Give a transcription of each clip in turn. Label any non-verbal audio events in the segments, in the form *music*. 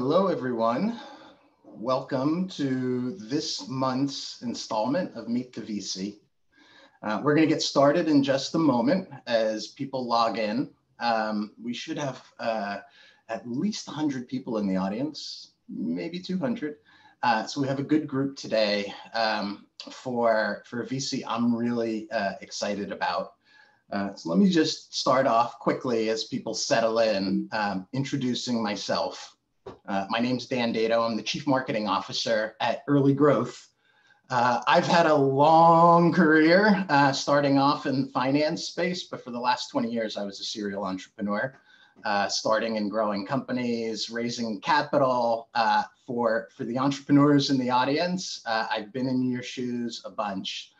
Hello, everyone. Welcome to this month's installment of Meet the VC. Uh, we're going to get started in just a moment as people log in. Um, we should have uh, at least 100 people in the audience, maybe 200. Uh, so we have a good group today um, for, for VC I'm really uh, excited about. Uh, so let me just start off quickly as people settle in, um, introducing myself. Uh, my name's Dan Dato. I'm the Chief Marketing Officer at Early Growth. Uh, I've had a long career uh, starting off in the finance space, but for the last 20 years, I was a serial entrepreneur, uh, starting and growing companies, raising capital. Uh, for, for the entrepreneurs in the audience, I've been in your shoes a bunch.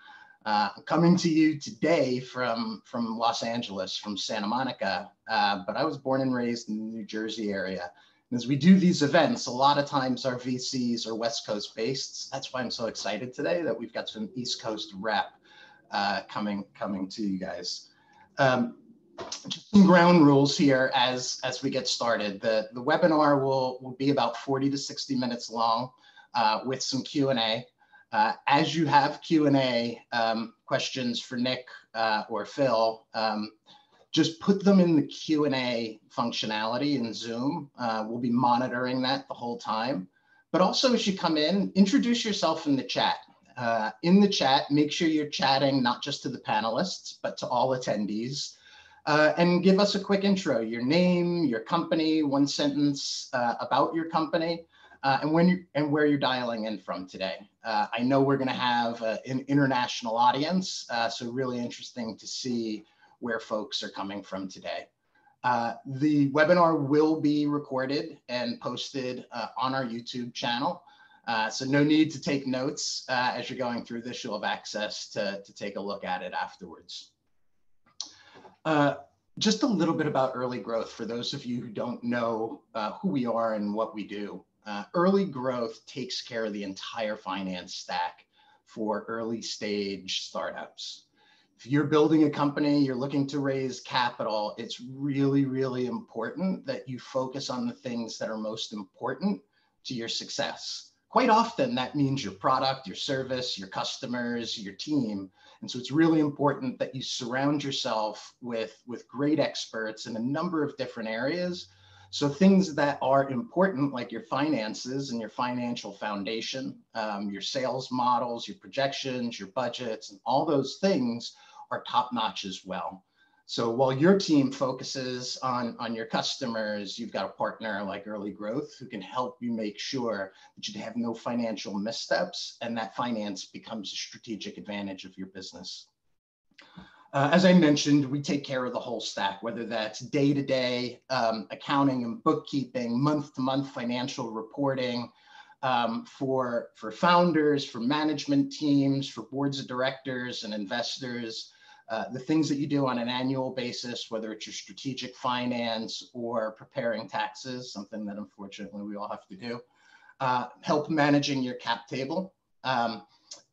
Uh, coming to you today from, from Los Angeles, from Santa Monica, uh, but I was born and raised in the New Jersey area. And as we do these events, a lot of times our VCs are West Coast based. That's why I'm so excited today that we've got some East Coast rep uh, coming, coming to you guys. Um, just some ground rules here as, as we get started. The, the webinar will, will be about 40 to 60 minutes long uh, with some Q&A. Uh, as you have Q&A um, questions for Nick uh, or Phil, um, just put them in the Q&A functionality in Zoom. Uh, we'll be monitoring that the whole time. But also as you come in, introduce yourself in the chat. Uh, in the chat, make sure you're chatting not just to the panelists, but to all attendees. Uh, and give us a quick intro, your name, your company, one sentence uh, about your company uh, and when you and where you're dialing in from today. Uh, I know we're going to have an international audience, so really interesting to see where folks are coming from today. Uh, the webinar will be recorded and posted uh, on our YouTube channel. so no need to take notes as you're going through this. You'll have access to, to take a look at it afterwards. just a little bit about early growth for those of you who don't know who we are and what we do. Uh, early growth takes care of the entire finance stack for early stage startups. If you're building a company, you're looking to raise capital, it's really, really important that you focus on the things that are most important to your success. Quite often, that means your product, your service, your customers, your team. And so it's really important that you surround yourself with, with great experts in a number of different areas so things that are important, like your finances and your financial foundation, um, your sales models, your projections, your budgets, and all those things are top notch as well. So while your team focuses on, on your customers, you've got a partner like Early Growth who can help you make sure that you have no financial missteps and that finance becomes a strategic advantage of your business. Uh, as I mentioned, we take care of the whole stack, whether that's day to day accounting and bookkeeping, month to month financial reporting um, for, for founders, for management teams, for boards of directors and investors. Uh, the things that you do on an annual basis, whether it's your strategic finance or preparing taxes, something that unfortunately we all have to do, uh, help managing your cap table. Um,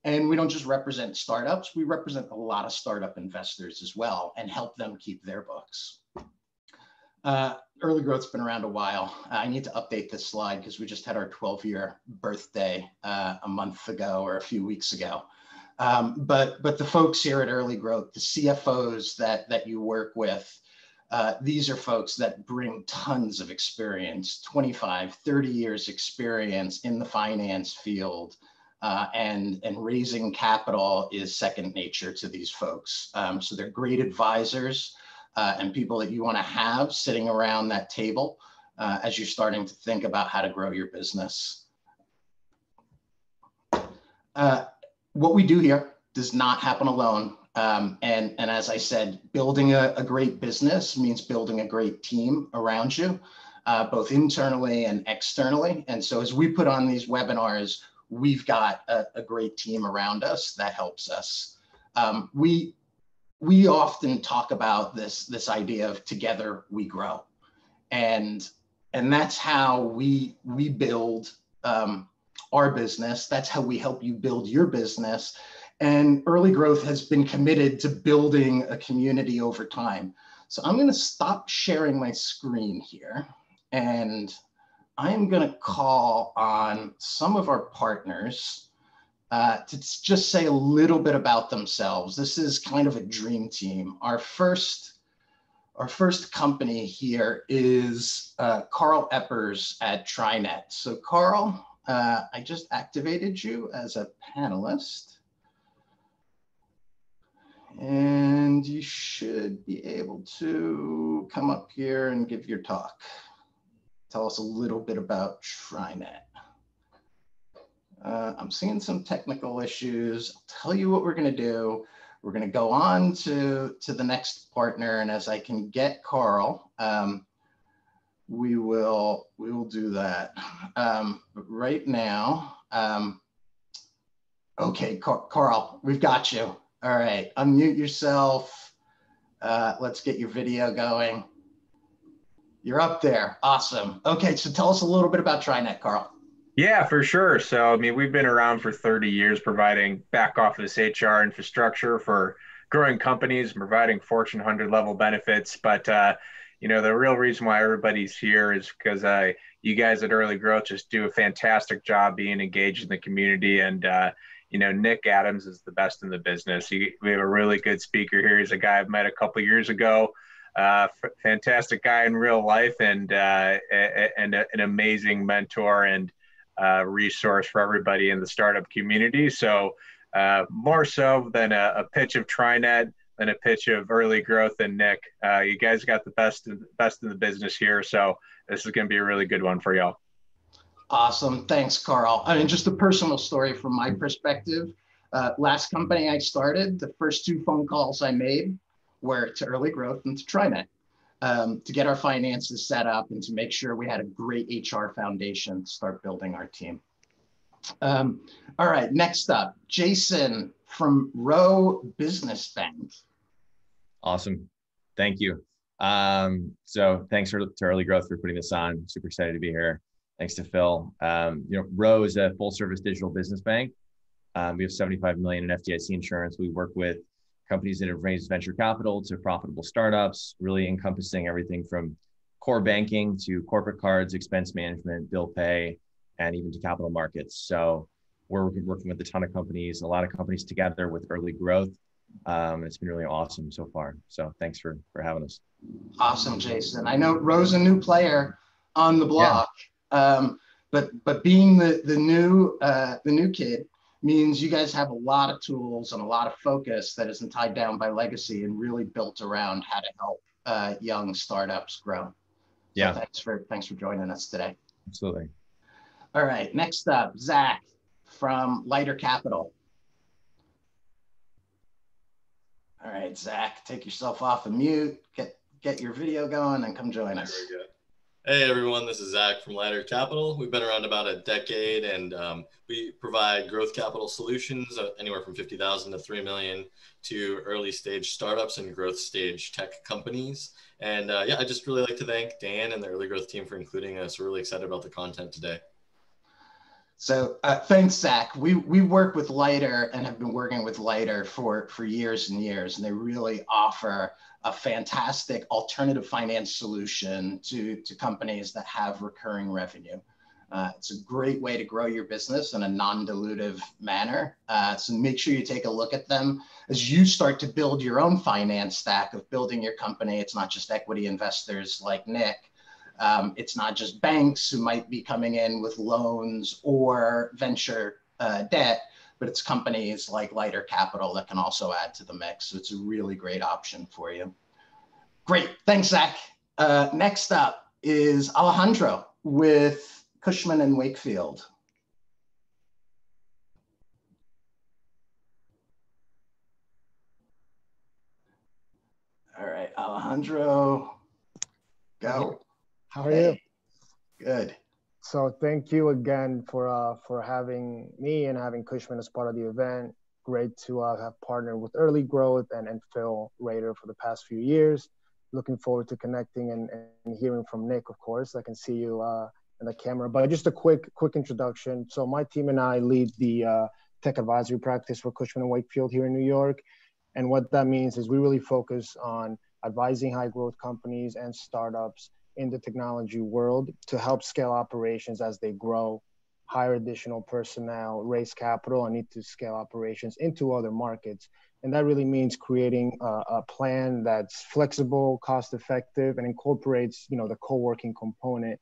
and we don't just represent startups, we represent a lot of startup investors as well and help them keep their books. Uh, early growth's been around a while. I need to update this slide because we just had our 12 year birthday uh, a month ago or a few weeks ago. Um, but, but the folks here at Early Growth, the CFOs that, that you work with, uh, these are folks that bring tons of experience, 25, 30 years experience in the finance field, uh, and, and raising capital is second nature to these folks. Um, so they're great advisors uh, and people that you want to have sitting around that table uh, as you're starting to think about how to grow your business. Uh, what we do here does not happen alone. Um, and, and as I said, building a, a, great business means building a great team around you, uh, both internally and externally. And so as we put on these webinars, we've got a, a great team around us that helps us. Um, we we often talk about this this idea of together we grow, and and that's how we we build um, our business. That's how we help you build your business. And early growth has been committed to building a community over time. So I'm going to stop sharing my screen here and I'm going to call on some of our partners uh, to just say a little bit about themselves. This is kind of a dream team. Our first, our first company here is uh, Carl Eppers at TriNet. So Carl, uh, I just activated you as a panelist. And you should be able to come up here and give your talk. Tell us a little bit about TriNet. Uh, I'm seeing some technical issues. I'll tell you what we're going to do. We're going to go on to, to the next partner. And as I can get Carl, um, we will we will do that. Um, but right now, um, okay, Car Carl, we've got you. All right, unmute yourself. Uh, let's get your video going. You're up there. Awesome. Okay, so tell us a little bit about TriNet, Carl. Yeah, for sure. So, I mean, we've been around for 30 years providing back office HR infrastructure for growing companies, providing Fortune 100 level benefits. But, uh, you know, the real reason why everybody's here is because uh, you guys at Early Growth just do a fantastic job being engaged in the community. And, uh, you know, Nick Adams is the best in the business. He, we have a really good speaker here. He's a guy I've met a couple years ago. Uh, f- fantastic guy in real life and uh, and a, an amazing mentor and uh, resource for everybody in the startup community. So uh, more so than a, a, pitch of TriNet, than a pitch of early growth and Nick. Uh, you guys got the best best in the business here. So this is going to be a really good one for y'all. Awesome. Thanks, Carl. I mean, just a personal story from my perspective. Uh, last company I started, the first two phone calls I made were to early growth and to TriNet um, to get our finances set up and to make sure we had a great HR foundation to start building our team. Um, all right, next up, Jason from Rho Business Bank. Awesome. Thank you. Um, so thanks for, to Early Growth for putting this on. Super excited to be here. Thanks to Phil. Um, you know, Row is a full service digital business bank. Um, we have 75 million in FDIC insurance. We work with companies that have raised venture capital to profitable startups, really encompassing everything from core banking to corporate cards, expense management, bill pay, and even to capital markets. So we're working with a ton of companies, a lot of companies together with early growth. Um, it's been really awesome so far. So thanks for for having us. Awesome, Jason. I know Rho's a new player on the block, yeah. um, but but being the the new uh, the new kid, means you guys have a lot of tools and a lot of focus that isn't tied down by legacy and really built around how to help uh, young startups grow. Yeah. So thanks for thanks for joining us today. Absolutely. All right. Next up, Zach from Lighter Capital. All right, Zach, take yourself off of mute, get get your video going, and come join us. Hey everyone, this is Zach from Lighter Capital. We've been around about a decade and um, we provide growth capital solutions uh, anywhere from 50,000 to 3 million to early stage startups and growth stage tech companies. And uh, yeah, I just really like to thank Dan and the early growth team for including us. We're really excited about the content today. So uh, thanks, Zach. We we work with Lighter and have been working with Lighter for for years and years, and they really offer a fantastic alternative finance solution to, to companies that have recurring revenue. Uh, it's a great way to grow your business in a non-dilutive manner. Uh, so make sure you take a look at them as you start to build your own finance stack of building your company. It's not just equity investors like Nick. Um, it's not just banks who might be coming in with loans or venture uh, debt but it's companies like Lighter Capital that can also add to the mix. So it's a really great option for you. Great, thanks, Zach. Uh, next up is Alejandro with Cushman and Wakefield. All right, Alejandro, go. How are hey. you? Good. So thank you again for uh, for having me and having Cushman as part of the event. Great to uh, have partnered with Early Growth and, and Phil Rader for the past few years. Looking forward to connecting and, and hearing from Nick, of course. I can see you uh, in the camera, but just a quick quick introduction. So my team and I lead the uh, tech advisory practice for Cushman and Wakefield here in New York, and what that means is we really focus on advising high growth companies and startups in the technology world to help scale operations as they grow, hire additional personnel, raise capital, and need to scale operations into other markets. And that really means creating a, a plan that's flexible, cost effective, and incorporates, you know, the co-working component.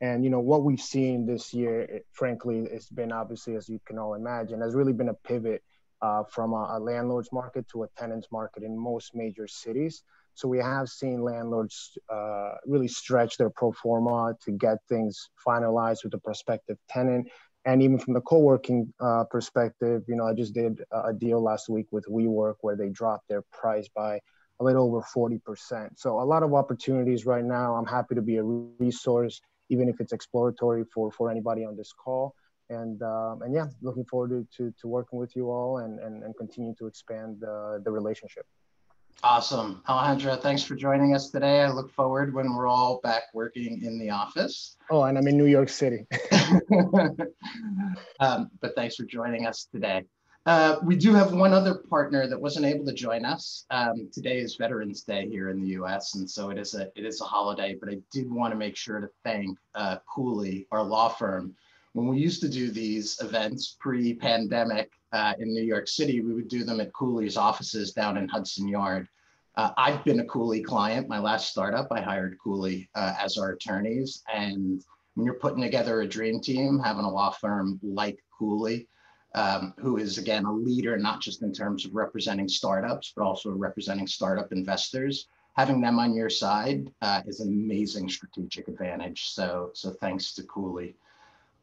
And you know what we've seen this year, it, frankly, it's been obviously, as you can all imagine, has really been a pivot uh, from a, a landlord's market to a tenant's market in most major cities. So we have seen landlords uh, really stretch their pro forma to get things finalized with the prospective tenant. And even from the co-working uh, perspective, you know, I just did a deal last week with WeWork where they dropped their price by a little over 40%. So a lot of opportunities right now. I'm happy to be a resource, even if it's exploratory for, for anybody on this call. And, um, and yeah, looking forward to, to, to, working with you all and, and, and continue to expand uh, the relationship. Awesome. Alejandra, thanks for joining us today. I look forward when we're all back working in the office. Oh, and I'm in New York City. *laughs* *laughs* um, but thanks for joining us today. Uh, we do have one other partner that wasn't able to join us. Um, today is Veterans Day here in the U.S., and so it is a it is a holiday. But I did want to make sure to thank uh, Cooley, our law firm, when we used to do these events pre-pandemic uh, in New York City, we would do them at Cooley's offices down in Hudson Yard. Uh, I've been a Cooley client. My last startup, I hired Cooley uh, as our attorneys. And when you're putting together a dream team, having a law firm like Cooley, um, who is again a leader, not just in terms of representing startups, but also representing startup investors, having them on your side uh, is an amazing strategic advantage. So, so thanks to Cooley.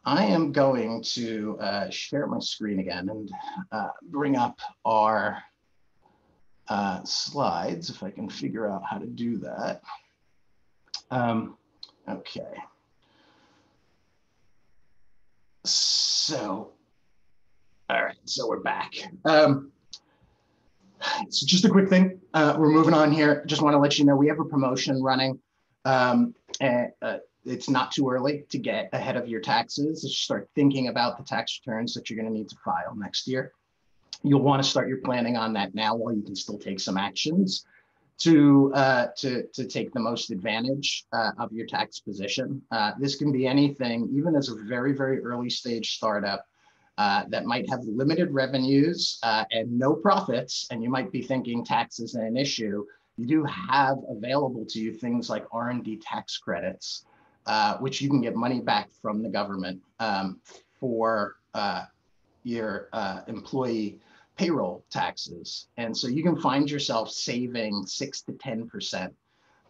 I am going to uh, share my screen again and uh, bring up our uh, slides, if I can figure out how to do that. Um, okay. So, all right, so we're back. Um, so just a quick thing, uh, we're moving on here. Just wanna let you know, we have a promotion running. Um, and, uh, it's not too early to get ahead of your taxes. Start thinking about the tax returns that you're going to need to file next year. You'll want to start your planning on that now while you can still take some actions to uh, to to take the most advantage uh, of your tax position. Uh, this can be anything, even as a very very early stage startup uh, that might have limited revenues uh, and no profits, and you might be thinking tax isn't an issue. You do have available to you things like R&D tax credits uh, which you can get money back from the government um, for uh, your uh, employee payroll taxes. And so you can find yourself saving six to 10%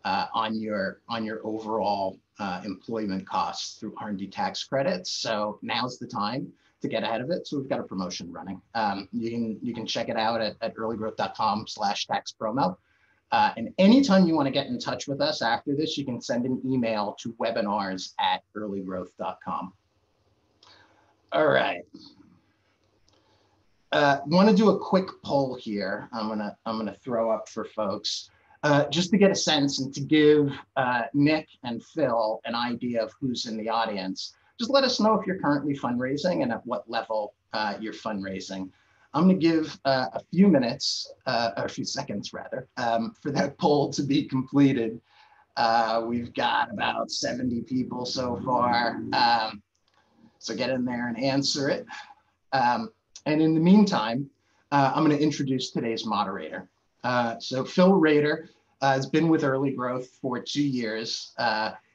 uh, on your on your overall uh, employment costs through R&D tax credits. So now's the time to get ahead of it. So we've got a promotion running. Um, you can you can check it out at, at earlygrowth.com slash tax promo. Uh, and anytime you want to get in touch with us after this, you can send an email to webinars at earlygrowth.com. All right. Uh, want to do a quick poll here. I'm gonna I'm gonna throw up for folks uh, just to get a sense and to give uh, Nick and Phil an idea of who's in the audience. Just let us know if you're currently fundraising and at what level uh, you're fundraising. I'm going to give uh, a few minutes, uh, or a few seconds rather, um, for that *laughs* poll to be completed. Uh, we've got about 70 people so far. Um, so get in there and answer it. Um, and in the meantime, uh, I'm going to introduce today's moderator. Uh, so Phil Rader uh, has been with Early Growth for two years.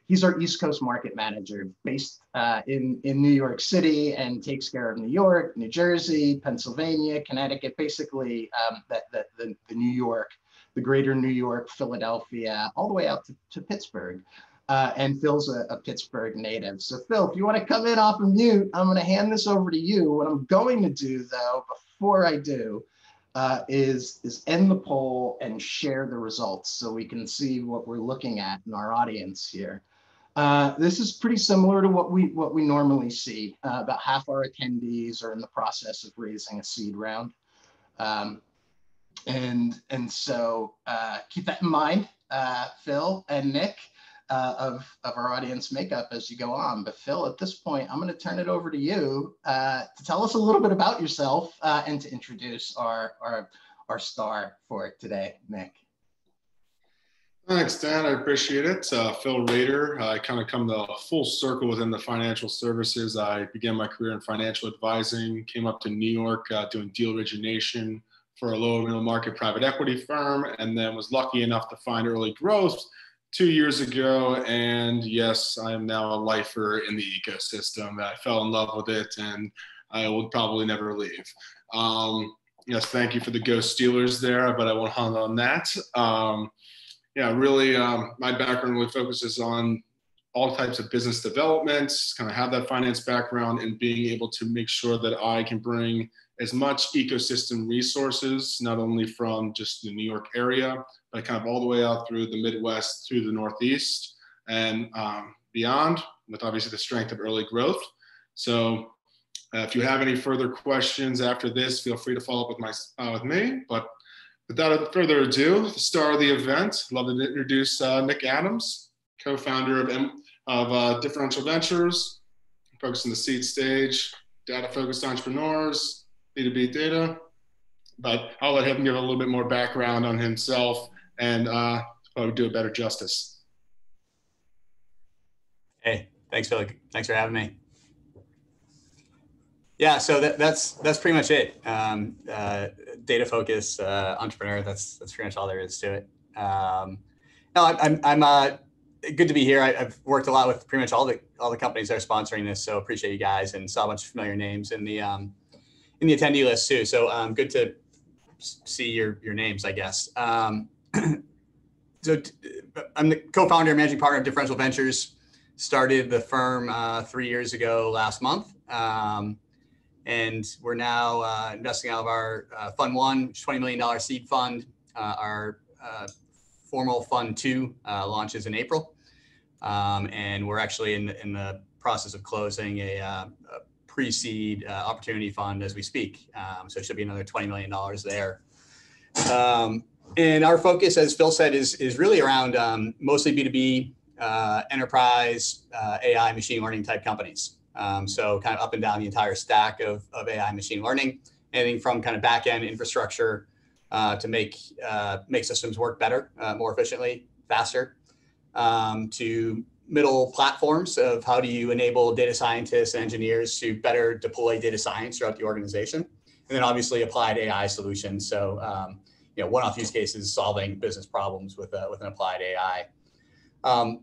He's our East Coast market manager based uh, in, in New York City and takes care of New York, New Jersey, Pennsylvania, Connecticut, basically um, the, the, New York, the greater New York, Philadelphia, all the way out to, to Pittsburgh. Uh, and Phil's a, a, Pittsburgh native. So Phil, if you want to come in off of mute, I'm going to hand this over to you. What I'm going to do though, before I do, uh, is, is end the poll and share the results so we can see what we're looking at in our audience here. Uh, this is pretty similar to what we what we normally see. Uh, about half our attendees are in the process of raising a seed round, um, and and so uh, keep that in mind, uh, Phil and Nick, uh, of of our audience makeup as you go on. But Phil, at this point, I'm going to turn it over to you to tell us a little bit about yourself and to introduce our our our star for today, Nick. Thanks, Dan. I appreciate it. Uh, Phil Rader. I kind of come the full circle within the financial services. I began my career in financial advising, came up to New York uh, doing deal origination for a lower middle market private equity firm, and then was lucky enough to find early growth two years ago. And yes, I am now a lifer in the ecosystem. I fell in love with it, and I will probably never leave. Um, yes, thank you for the Ghost Steelers there, but I won't hung on that. Um, yeah, really, um, my background really focuses on all types of business developments, kind of have that finance background and being able to make sure that I can bring as much ecosystem resources, not only from just the New York area, but kind of all the way out through the Midwest, through the Northeast, and um, beyond, with obviously the strength of early growth. So, uh, if you have any further questions after this, feel free to follow up with my uh, with me. But without further ado, the star of the event, I'd love to introduce uh, Nick Adams, co-founder of, M- of uh, Differential Ventures, focused on the seed stage, data-focused entrepreneurs, B2B data. But I'll let him give a little bit more background on himself and uh, probably do a better justice. Hey, thanks, Phil. Thanks for having me. Yeah, so that, that's that's pretty much it. Um, uh, data focus uh, entrepreneur. That's that's pretty much all there is to it. Um, no, I'm I'm uh, good to be here. I, have worked a lot with pretty much all the all the companies that are sponsoring this, so appreciate you guys and saw a bunch of familiar names in the um, in the attendee list too. So um, good to see your your names, I guess. Um, *clears throat* so I'm the co-founder and managing partner of Differential Ventures. Started the firm uh, three years ago last month. Um, and we're now uh, investing out of our uh, Fund One, $20 million seed fund. Uh, our uh, formal Fund Two uh, launches in April. Um, and we're actually in, in the process of closing a, uh, a pre seed opportunity fund as we speak. Um, so it should be another $20 million there. Um, and our focus, as Phil said, is, is really around um, mostly B2B, enterprise, AI, machine learning type companies. Um, so kind of up and down the entire stack of, of AI machine learning, anything from kind of back end infrastructure uh, to make uh, make systems work better, uh, more efficiently, faster, um, to middle platforms of how do you enable data scientists and engineers to better deploy data science throughout the organization, and then obviously applied AI solutions. So um, you know, one-off use cases solving business problems with with an applied AI. Um,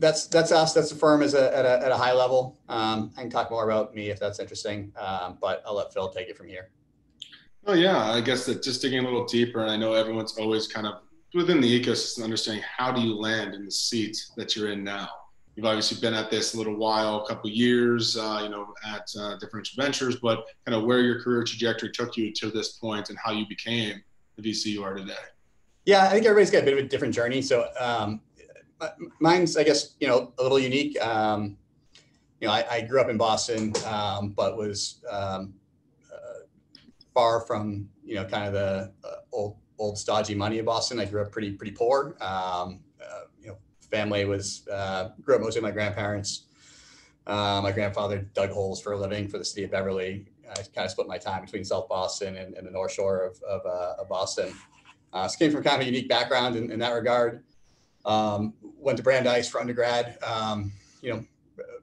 that's that's us. That's the firm is a, at, a, at a high level. Um, I can talk more about me if that's interesting, um, but I'll let Phil take it from here. Oh yeah, I guess that just digging a little deeper, and I know everyone's always kind of within the ecosystem, understanding how do you land in the seat that you're in now. You've obviously been at this a little while, a couple years, uh, you know, at uh, Differential Ventures, but kind of where your career trajectory took you to this point and how you became the VC you are today. Yeah, I think everybody's got a bit of a different journey. So um, mine's, I guess, you know, a little unique. Um, you know, I, I, grew up in Boston, um, but was um, uh, far from, you know, kind of the uh, old, old stodgy money of Boston. I grew up pretty, pretty poor. Um, uh, you know, family was, uh, grew up mostly my grandparents. Uh, my grandfather dug holes for a living for the city of Beverly. I kind of split my time between South Boston and, and the North Shore of, of, uh, of Boston. so came from kind of a unique background in, in that regard. Um, went to Brandeis for undergrad. Um, you know,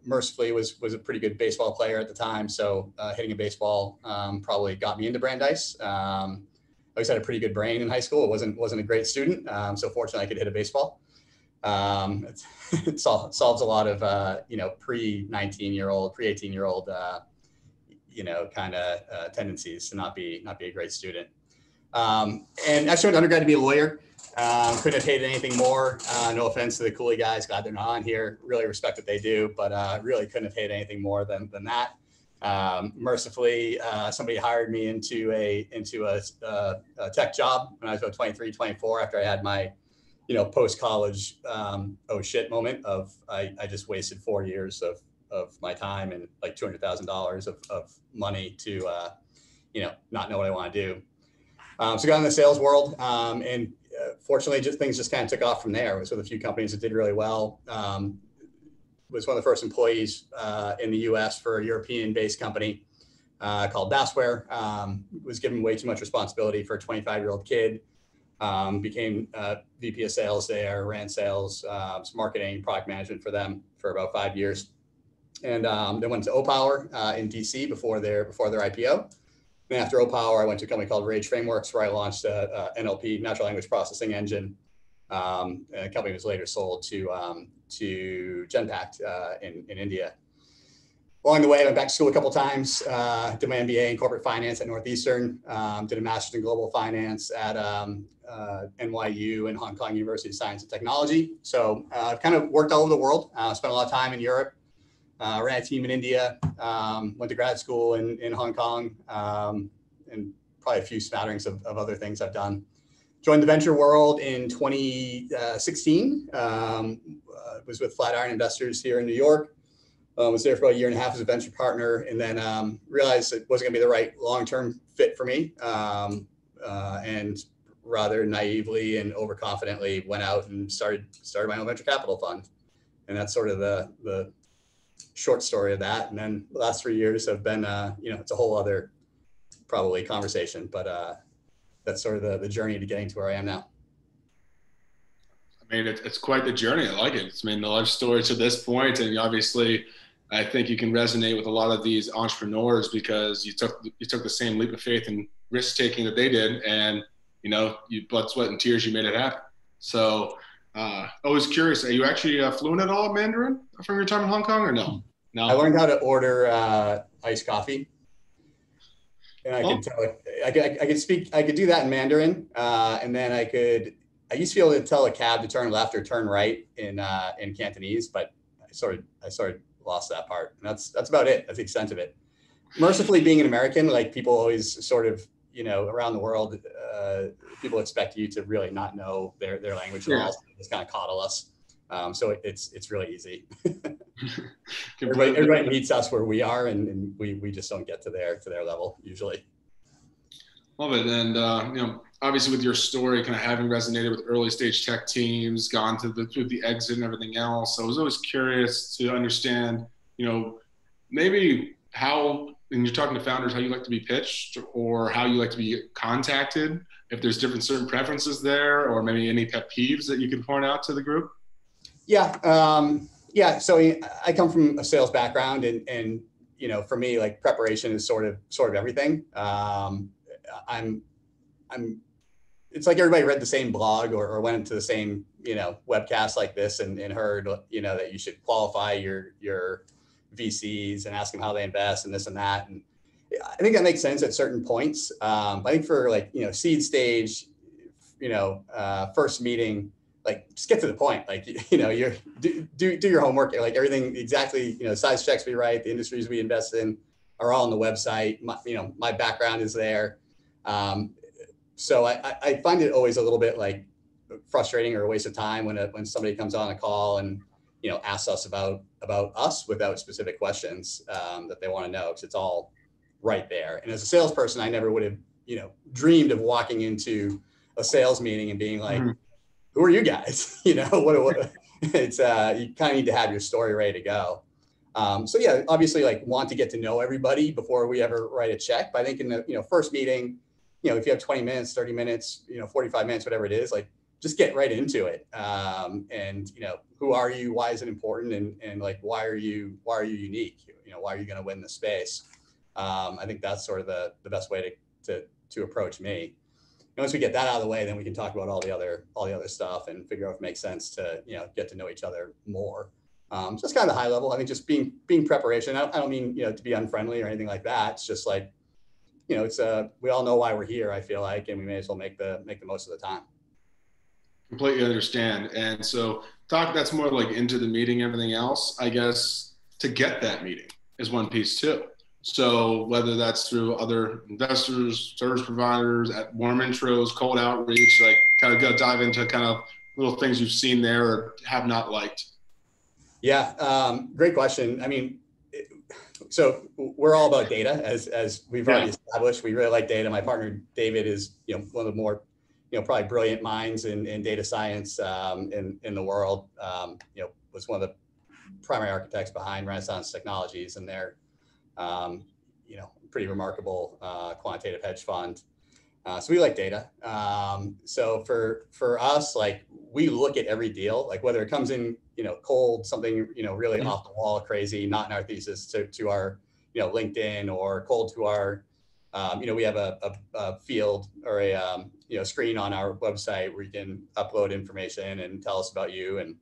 mercifully was was a pretty good baseball player at the time, so uh, hitting a baseball um, probably got me into Brandeis. Um, I always had a pretty good brain in high school. It wasn't wasn't a great student, um, so fortunately I could hit a baseball. Um, *laughs* it solves a lot of uh, you know pre 19 year old, pre 18 year old uh, you know kind of uh, tendencies to not be not be a great student. Um, and actually went to undergrad to be a lawyer. Um, couldn't have hated anything more. Uh, no offense to the Cooley guys, glad they're not on here. Really respect what they do, but uh, really couldn't have hated anything more than than that. Um, mercifully, uh, somebody hired me into a into a, a, a, tech job when I was about 23, 24 after I had my, you know, post college um, oh shit moment of I, I just wasted four years of of my time and like two hundred thousand dollars of of money to, uh, you know, not know what I want to do. Um, so got in the sales world um, and uh, fortunately, just things just kind of took off from there. It was with a few companies that did really well. Um, was one of the first employees uh, in the U.S. for a European-based company uh, called Basware. Um, was given way too much responsibility for a 25-year-old kid. Um, became uh, VP of sales there, ran sales, uh, marketing, product management for them for about five years, and um, then went to Opower uh, in DC before their before their IPO. And after Opower, I went to a company called Rage Frameworks, where I launched a, a NLP, natural language processing engine. Um, the company was later sold to um, to Genpact uh, in in India along the way, I went back to school a couple times. Uh, did my MBA in corporate finance at Northeastern. Um, did a master's in global finance at um, uh, NYU and Hong Kong University of Science and Technology. So uh, I've kind of worked all over the world. Uh, spent a lot of time in Europe. Uh, ran a team in India. Um, went to grad school in in Hong Kong, um, and probably a few smatterings of, of other things I've done. Joined the venture world in 2016. Um, uh, was with Flatiron Investors here in New York um, was there for about a year and a half as a venture partner, and then um, realized it wasn't going to be the right long-term fit for me. Um, uh, and rather naively and overconfidently went out and started started my own venture capital fund, and that's sort of the the short story of that. And then the last three years have been, uh, you know, it's a whole other probably conversation, but uh, that's sort of the the journey to getting to where I am now. I mean, it, it's quite the journey. I like it. It's mean the life story to this point, and obviously I think you can resonate with a lot of these entrepreneurs because you took you took the same leap of faith and risk taking that they did, and you know, you blood, sweat, and tears, you made it happen. So, uh, I was curious: Are you actually uh, fluent at all in Mandarin from your time in Hong Kong, or no? No. I learned how to order uh, iced coffee, and I oh. could tell it. I could, I could speak. I could do that in Mandarin, uh, and then I could. I used to be able to tell a cab to turn left or turn right in uh, in Cantonese, but I sort of I sort of lost that part. And that's that's about it. That's the extent of it. Mercifully, being an American, like people always sort of, you know, around the world, uh, people expect you to really not know their their language yeah. at all. So kind of coddle us. Um, so it, it's it's really easy. *laughs* everybody, everybody meets us where we are, and, and we we just don't get to their to their level usually. Love it, and uh, you know, obviously with your story kind of having resonated with early stage tech teams, gone to the through the exit and everything else. I was always curious to understand, you know, maybe how when you're talking to founders, how you like to be pitched or how you like to be contacted, if there's different certain preferences there, or maybe any pet peeves that you can point out to the group. Yeah, um, yeah. So I come from a sales background, and and you know, for me, like preparation is sort of sort of everything. Um, I'm I'm it's like everybody read the same blog or, or went to the same you know webcast like this and, and heard you know that you should qualify your your VCs and ask them how they invest and this and that and I think that makes sense at certain points. Um, I think for like you know seed stage, you know uh, first meeting, like just get to the point. Like *laughs* you know you're do, do do your homework. Like everything exactly you know size checks be right. The industries we invest in are all on the website. My, you know my background is there. Um, so I, I find it always a little bit like frustrating or a waste of time when a, when somebody comes on a call and you know asks us about about us without specific questions um, that they want to know because it's all right there. And as a salesperson, I never would have you know dreamed of walking into a sales meeting and being like, mm-hmm. "Who are you guys?" *laughs* you know what, what *laughs* it's uh, you kind of need to have your story ready to go. Um, so yeah, obviously like want to get to know everybody before we ever write a check. But I think in the you know first meeting you know, if you have 20 minutes, 30 minutes, you know, 45 minutes, whatever it is, like just get right into it. Um, and you know, who are you? Why is it important? And and like, why are you why are you unique? You know, why are you going to win the space? Um, I think that's sort of the the best way to to to approach me. And once we get that out of the way, then we can talk about all the other all the other stuff and figure out if it makes sense to you know get to know each other more. Um, so it's kind of the high level. I think just being being preparation. I don't, I don't mean you know to be unfriendly or anything like that. It's just like you know, it's uh, we all know why we're here. I feel like, and we may as well make the make the most of the time. Completely understand, and so talk. That's more like into the meeting. Everything else, I guess, to get that meeting is one piece too. So whether that's through other investors, service providers, at warm intros, cold outreach, like kind of go dive into kind of little things you've seen there or have not liked. Yeah, um, great question. I mean, so we're all about data as as we've already established. We really like data. My partner David is you know one of the more you know probably brilliant minds in, in data science um, in in the world. Um, you know was one of the primary architects behind Renaissance Technologies and their um, you know pretty remarkable uh, quantitative hedge fund. Uh, so we like data. Um, so for for us, like we look at every deal, like whether it comes in, you know, cold, something you know really mm-hmm. off the wall, crazy, not in our thesis, to to our you know LinkedIn or cold to our, um, you know, we have a, a, a field or a um, you know screen on our website where you can upload information and tell us about you and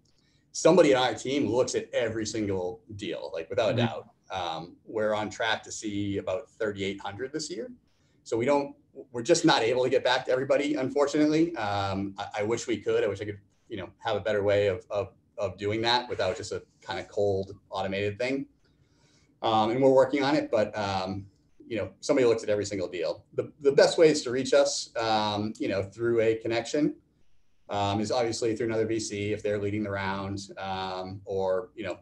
somebody on our team looks at every single deal, like without mm-hmm. a doubt. Um, we're on track to see about 3,800 this year. So we don't we're just not able to get back to everybody, unfortunately. Um, I, I, wish we could. I wish I could, you know, have a better way of, of, of doing that without just a kind of cold automated thing. Um, and we're working on it, but um, you know, somebody looks at every single deal. The, the best ways to reach us, um, you know, through a connection um, is obviously through another VC if they're leading the round um, or, you know,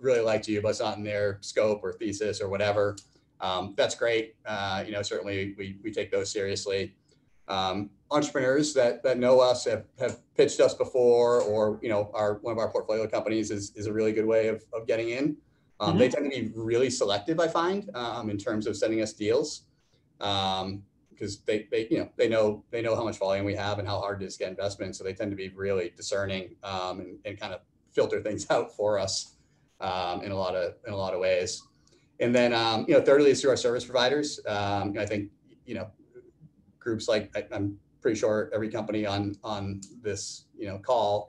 really liked you, but it's not in their scope or thesis or whatever um, that's great. Uh, you know, certainly we, we take those seriously. Um, entrepreneurs that, that know us have, have pitched us before, or, you know, our, one of our portfolio companies is, is a really good way of, of getting in. Um, mm-hmm. They tend to be really selective, I find, um, in terms of sending us deals. Um, because they, they, you know, they know, they know how much volume we have and how hard it is to get investment. So they tend to be really discerning um, and, and kind of filter things *laughs* out for us in a lot of, in a lot of ways. And then, um, you know, thirdly is through our service providers. Um, I think, you know, groups like I, am pretty sure every company on on this, you know, call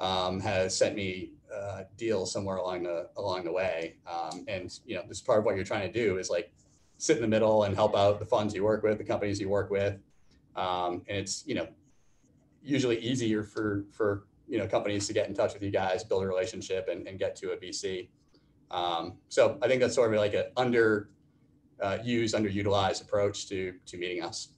um, has sent me uh, deals somewhere along the along the way. Um, and you know, this is part of what you're trying to do is like sit in the middle and help out the funds you work with, the companies you work with. Um, and it's you know usually easier for for you know companies to get in touch with you guys, build a relationship, and, and get to a VC. Um, so I think that's sort of like an under uh, used, underutilized approach to to meeting us.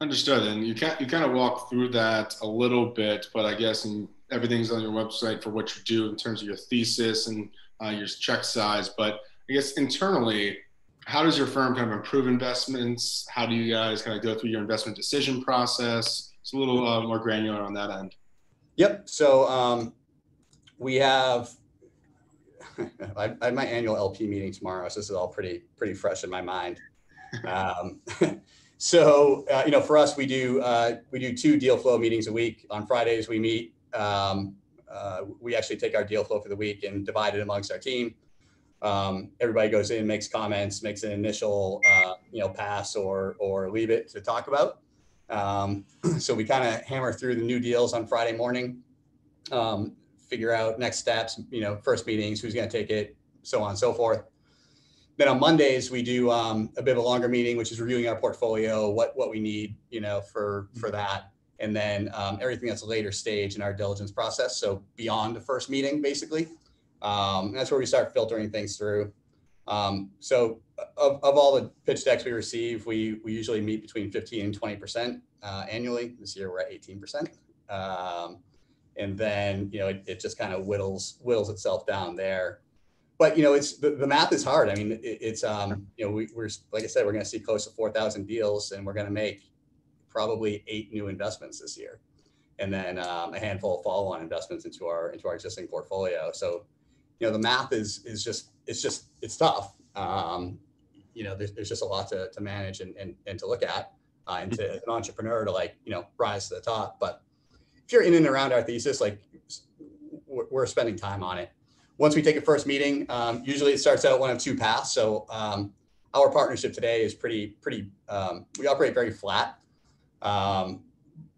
Understood. And you can you kind of walk through that a little bit, but I guess in, everything's on your website for what you do in terms of your thesis and uh, your check size. But I guess internally, how does your firm kind of improve investments? How do you guys kind of go through your investment decision process? It's a little uh, more granular on that end. Yep. So um, we have *laughs* I, I have my annual LP meeting tomorrow, so this is all pretty pretty fresh in my mind. *laughs* Um, *laughs* so uh, you know, for us, we do uh, we do two deal flow meetings a week. On Fridays, we meet. Um, uh, we actually take our deal flow for the week and divide it amongst our team. Um, everybody goes in, makes comments, makes an initial uh, you know pass or or leave it to talk about. Um, *clears throat* so we kind of hammer through the new deals on Friday morning. Um, figure out next steps, you know, first meetings, who's going to take it, so on and so forth. Then on Mondays we do um, a bit of a longer meeting, which is reviewing our portfolio, what what we need, you know, for for that, and then um, everything that's a later stage in our diligence process. So beyond the first meeting, basically, um, that's where we start filtering things through. Um, so of, of all the pitch decks we receive, we we usually meet between 15 and 20 percent uh, annually. This year we're at 18 percent. Um, and then you know it, it just kind of whittles whittles itself down there but you know it's the, the math is hard i mean it, it's um you know we, we're like i said we're going to see close to 4000 deals and we're going to make probably eight new investments this year. And then um, a handful of follow-on investments into our into our existing portfolio. So you know the math is is just it's just it's tough. Um, you know there's, there's just a lot to, to manage and, and, and to look at uh, and to an entrepreneur to like you know rise to the top. But if you're in and around our thesis, like we're spending time on it. Once we take a first meeting, um, usually it starts out one of two paths. So um, our partnership today is pretty, pretty, um, we operate very flat, um,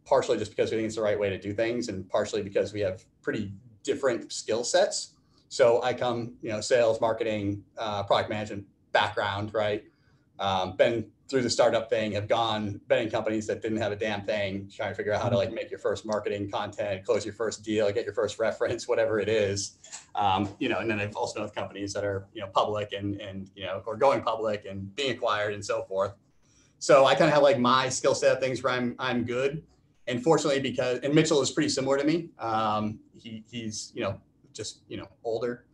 partially just because we think it's the right way to do things and partially because we have pretty different skill sets. So I come, you know, sales, marketing, uh, product management background, right? Um, been through the startup thing have gone been in companies that didn't have a damn thing trying to figure out how to like make your first marketing content close your first deal get your first reference whatever it is um, you know and then i've also been with companies that are you know public and and you know or going public and being acquired and so forth so i kind of have like my skill set of things where i'm i'm good and fortunately because and mitchell is pretty similar to me um, he, he's you know just you know older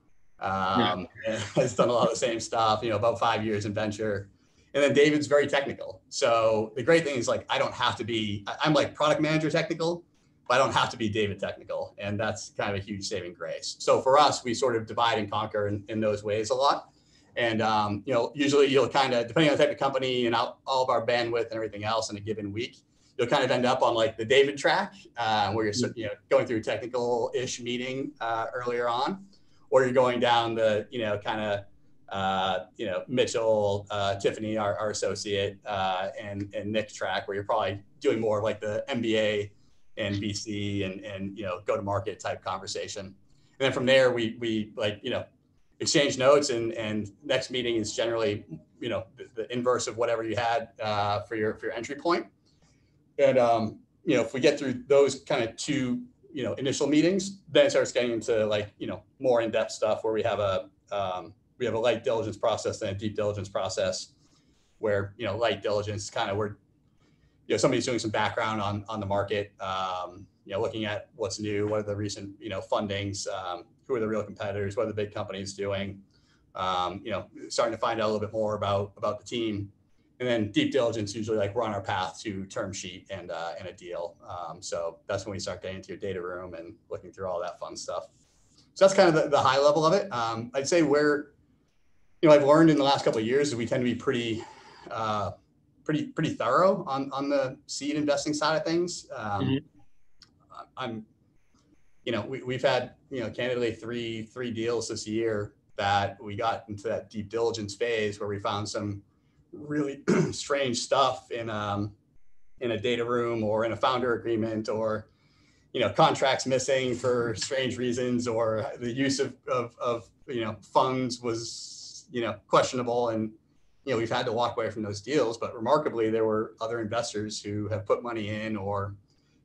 um, yeah. *laughs* has done a lot of the same stuff you know about five years in venture and then David's very technical. So the great thing is like I don't have to be I'm like product manager technical, but I don't have to be David technical. And that's kind of a huge saving grace. So for us, we sort of divide and conquer in, in those ways a lot. And um, you know, usually you'll kind of, depending on the type of company and all, all of our bandwidth and everything else in a given week, you'll kind of end up on like the David track, uh, where you're you know going through a technical-ish meeting uh, earlier on, or you're going down the you know kind of uh, you know Mitchell, uh, Tiffany, our, our associate, uh, and and Nick track, where you're probably doing more like the MBA and VC and and you know go to market type conversation. And then from there, we we like you know exchange notes and and next meeting is generally you know the, the inverse of whatever you had uh, for your for your entry point. And um, you know if we get through those kind of two you know initial meetings then it starts getting into like you know more in-depth stuff where we have a um, we have a light diligence process and a deep diligence process where you know light diligence kind of where you know somebody's doing some background on on the market um, you know looking at what's new what are the recent you know fundings um, who are the real competitors what are the big companies doing um, you know starting to find out a little bit more about about the team and then deep diligence usually like we're on our path to term sheet and uh, and a deal. Um, so that's when we start getting into your data room and looking through all that fun stuff. So that's kind of the, the high level of it. Um, I'd say where you know I've learned in the last couple of years is we tend to be pretty uh, pretty pretty thorough on on the seed investing side of things. Um, mm-hmm. I'm you know we, we've had you know candidly three three deals this year that we got into that deep diligence phase where we found some really *clears throat* strange stuff in um, in a data room or in a founder agreement or you know contracts missing for strange reasons or the use of, of, of you know funds was you know questionable. And you know we've had to walk away from those deals but remarkably there were other investors who have put money in or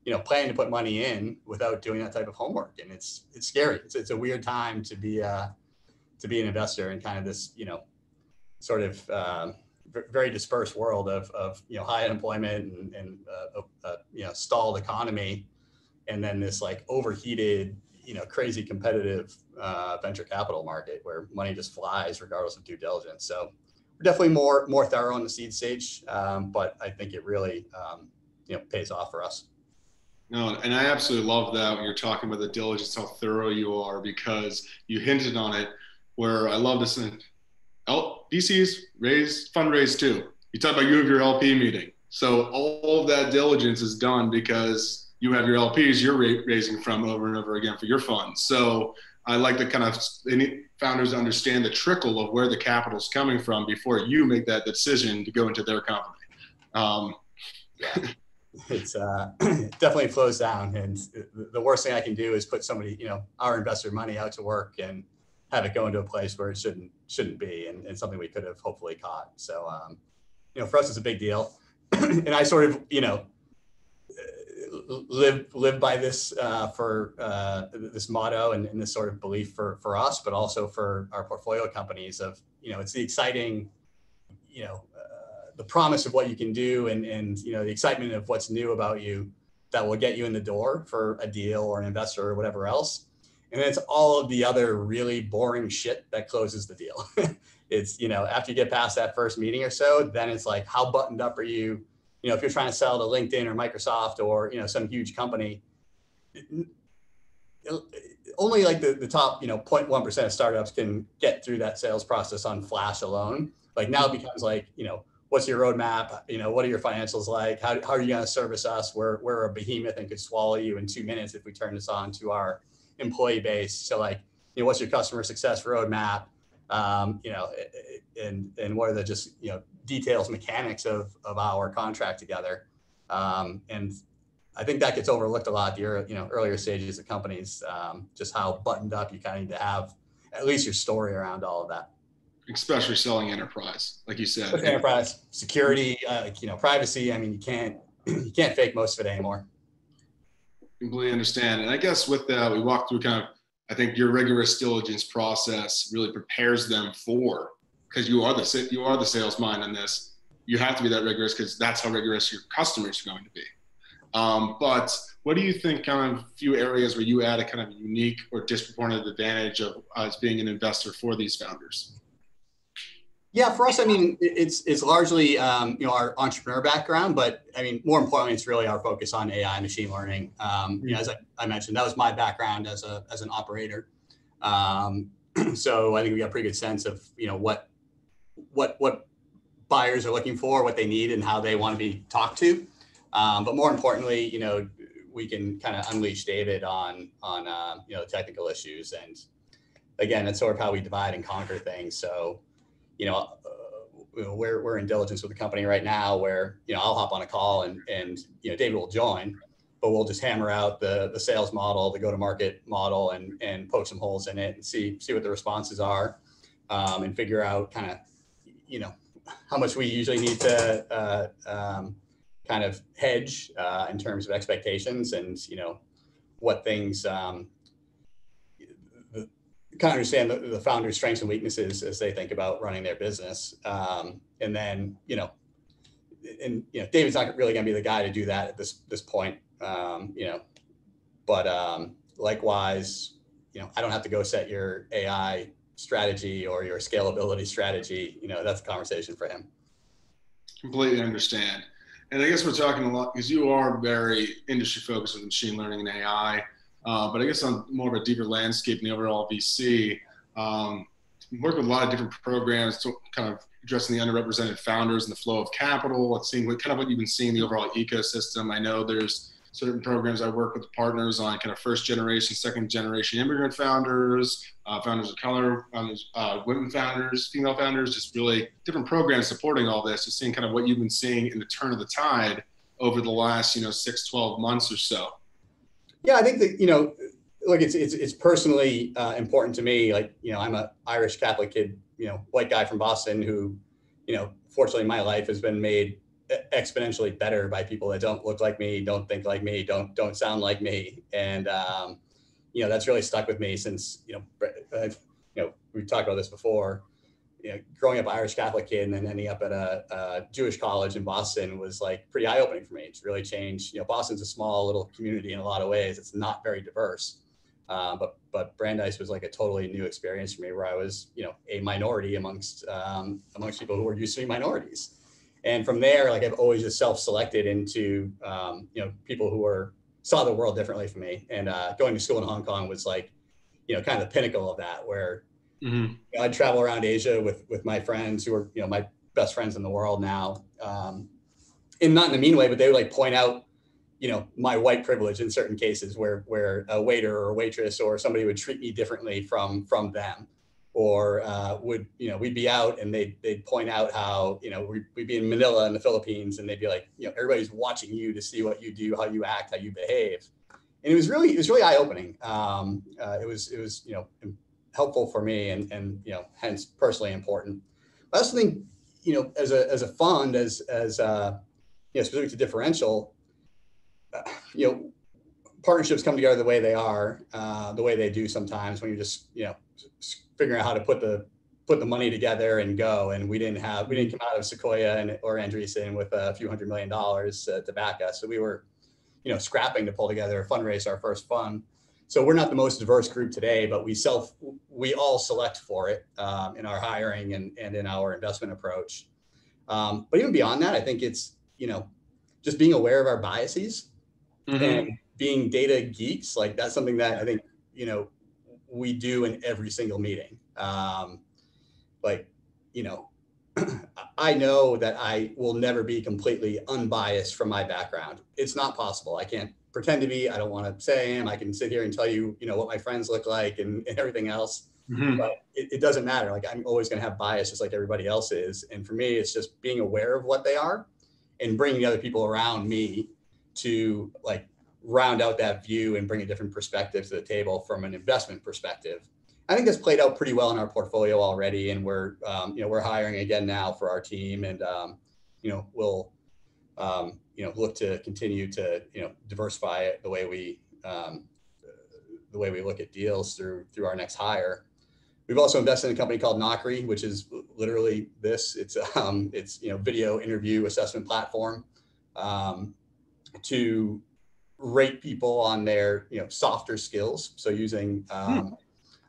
you know planning to put money in without doing that type of homework and it's it's scary it's, it's a weird time to be uh to be an investor in kind of this you know sort of um, very dispersed world of, of you know high unemployment and, and uh, uh, you know stalled economy, and then this like overheated you know crazy competitive uh, venture capital market where money just flies regardless of due diligence. So we're definitely more more thorough in the seed stage, um, but I think it really um, you know pays off for us. No, and I absolutely love that when you're talking about the diligence, how thorough you are, because you hinted on it. Where I love this L- VCs raise fundraise too. You talk about you have your LP meeting. So all of that diligence is done because you have your LPs you're raising from over and over again for your funds. So I like to kind of any founders understand the trickle of where the capital is coming from before you make that decision to go into their company. Um, yeah. *laughs* It's uh, it *clears throat* definitely flows down, and the worst thing I can do is put somebody, you know, our investor money out to work and have it go into a place where it shouldn't shouldn't be, and, and something we could have hopefully caught. So, um, you know, for us, it's a big deal, *clears throat* and I sort of, you know, live live by this uh, for uh, this motto and, and, this sort of belief for for us, but also for our portfolio companies. Of you know, it's the exciting, you know, the promise of what you can do, and and you know, the excitement of what's new about you that will get you in the door for a deal or an investor or whatever else and then it's all of the other really boring shit that closes the deal. *laughs* it's, you know, after you get past that first meeting or so, then it's like, how buttoned up are you? You know, if you're trying to sell to LinkedIn or Microsoft or, you know, some huge company, only like the, the top, you know, 0.1% of startups can get through that sales process on Flash alone. Like now it becomes like, you know, what's your roadmap? You know, what are your financials like? How, how are you going to service us? We're, we're a behemoth and could swallow you in two minutes if we turn this on to our employee base. So like, you know, what's your customer success roadmap? Um, you know, and and what are the just you know details, mechanics of of our contract together? Um, and I think that gets overlooked a lot. The you know earlier stages of companies, um, just how buttoned up you kind of need to have at least your story around all of that. Especially selling enterprise, like you said. enterprise security, uh, you know, privacy. I mean, you can't *clears throat* you can't fake most of it anymore completely understand. And I guess with that, we walk through kind of, I think your rigorous diligence process really prepares them for, because you are the you are the sales mind on this. You have to be that rigorous because that's how rigorous your customers are going to be. Um, but what do you think kind of few areas where you add a kind of unique or disproportionate advantage of as being an investor for these founders? Yeah, for us, I mean, it's it's largely um, you know our entrepreneur background, but I mean, more importantly, it's really our focus on AI, and machine learning. Um, you know, as I, I, mentioned, that was my background as a as an operator. Um, *clears throat* so I think we got a pretty good sense of you know what what what buyers are looking for, what they need, and how they want to be talked to. Um, but more importantly, you know, we can kind of unleash David on on uh, you know technical issues, and again, that's sort of how we divide and conquer things. So, you know, uh, we're we're in diligence with the company right now, where you know I'll hop on a call and and you know David will join, but we'll just hammer out the the sales model, the go to market model, and and poke some holes in it and see see what the responses are, um, and figure out kind of you know how much we usually need to uh, um, kind of hedge uh, in terms of expectations and you know what things um, kind of understand the, the founder's strengths and weaknesses as they think about running their business um, and then you know and you know david's not really going to be the guy to do that at this this point um, you know but um, likewise you know i don't have to go set your ai strategy or your scalability strategy, you know, that's a conversation for him. Completely understand. And I guess we're talking a lot because you are very industry focused with machine learning and AI. Uh, but I guess on more of a deeper landscape in the overall VC, um, work with a lot of different programs to kind of addressing the underrepresented founders and the flow of capital. It's seeing what kind of what you've been seeing in the overall ecosystem. I know there's certain programs I work with partners on kind of first generation, second generation immigrant founders, uh, founders of color, founders, uh, women founders, female founders, just really different programs supporting all this, just seeing kind of what you've been seeing in the turn of the tide over the last, you know, six, 12 months or so. Yeah, I think that, you know, look, it's, it's, it's personally uh, important to me. Like, you know, I'm a Irish Catholic kid, you know, white guy from Boston who, you know, fortunately my life has been made exponentially better by people that don't look like me, don't think like me, don't don't sound like me, and um, you know that's really stuck with me since you know I've, you know we've talked about this before. You know, growing up Irish Catholic kid and then ending up at a, a Jewish college in Boston was like pretty eye opening for me. It's really changed. You know, Boston's a small little community in a lot of ways. It's not very diverse, uh, but but Brandeis was like a totally new experience for me, where I was you know a minority amongst um, amongst people who were used to be minorities and from there like i've always just self-selected into um, you know people who are saw the world differently from me and uh, going to school in hong kong was like you know kind of the pinnacle of that where mm-hmm. you know, i'd travel around asia with with my friends who are you know my best friends in the world now um, and not in a mean way but they would like point out you know my white privilege in certain cases where where a waiter or a waitress or somebody would treat me differently from from them or uh, would you know we'd be out and they'd they'd point out how you know we'd, we'd, be in Manila in the Philippines and they'd be like you know everybody's watching you to see what you do, how you act, how you behave, and it was really it was really eye opening. Um, uh, it was it was you know helpful for me and and you know hence personally important. I also think you know as a as a fund as as uh, you know specific to differential, uh, you know partnerships come together the way they are, uh, the way they do sometimes when you're just you know figuring out how to put the put the money together and go. And we didn't have we didn't come out of Sequoia and or Andreessen with a few hundred million dollars uh, to back us. So we were, you know, scrapping to pull together a fundraise, our first fund. So we're not the most diverse group today, but we self we all select for it um, in our hiring and and in our investment approach. Um, but even beyond that, I think it's you know just being aware of our biases mm-hmm. and being data geeks. Like that's something that I think you know we do in every single meeting. Um, like, you know, *clears throat* I know that I will never be completely unbiased from my background. It's not possible. I can't pretend to be. I don't want to say I am. I can sit here and tell you, you know, what my friends look like and, and everything else. Mm-hmm. But it, it, doesn't matter. Like I'm always going to have bias, just like everybody else is. And for me, it's just being aware of what they are, and bringing other people around me to like round out that view and bring a different perspective to the table from an investment perspective. I think that's played out pretty well in our portfolio already, and we're um, you know we're hiring again now for our team, and um, you know we'll um, you know look to continue to you know diversify it the way we um, the way we look at deals through through our next hire. We've also invested in a company called Knockri, which is literally this. It's um, it's you know video interview assessment platform um, to rate people on their you know softer skills. So using um, hmm.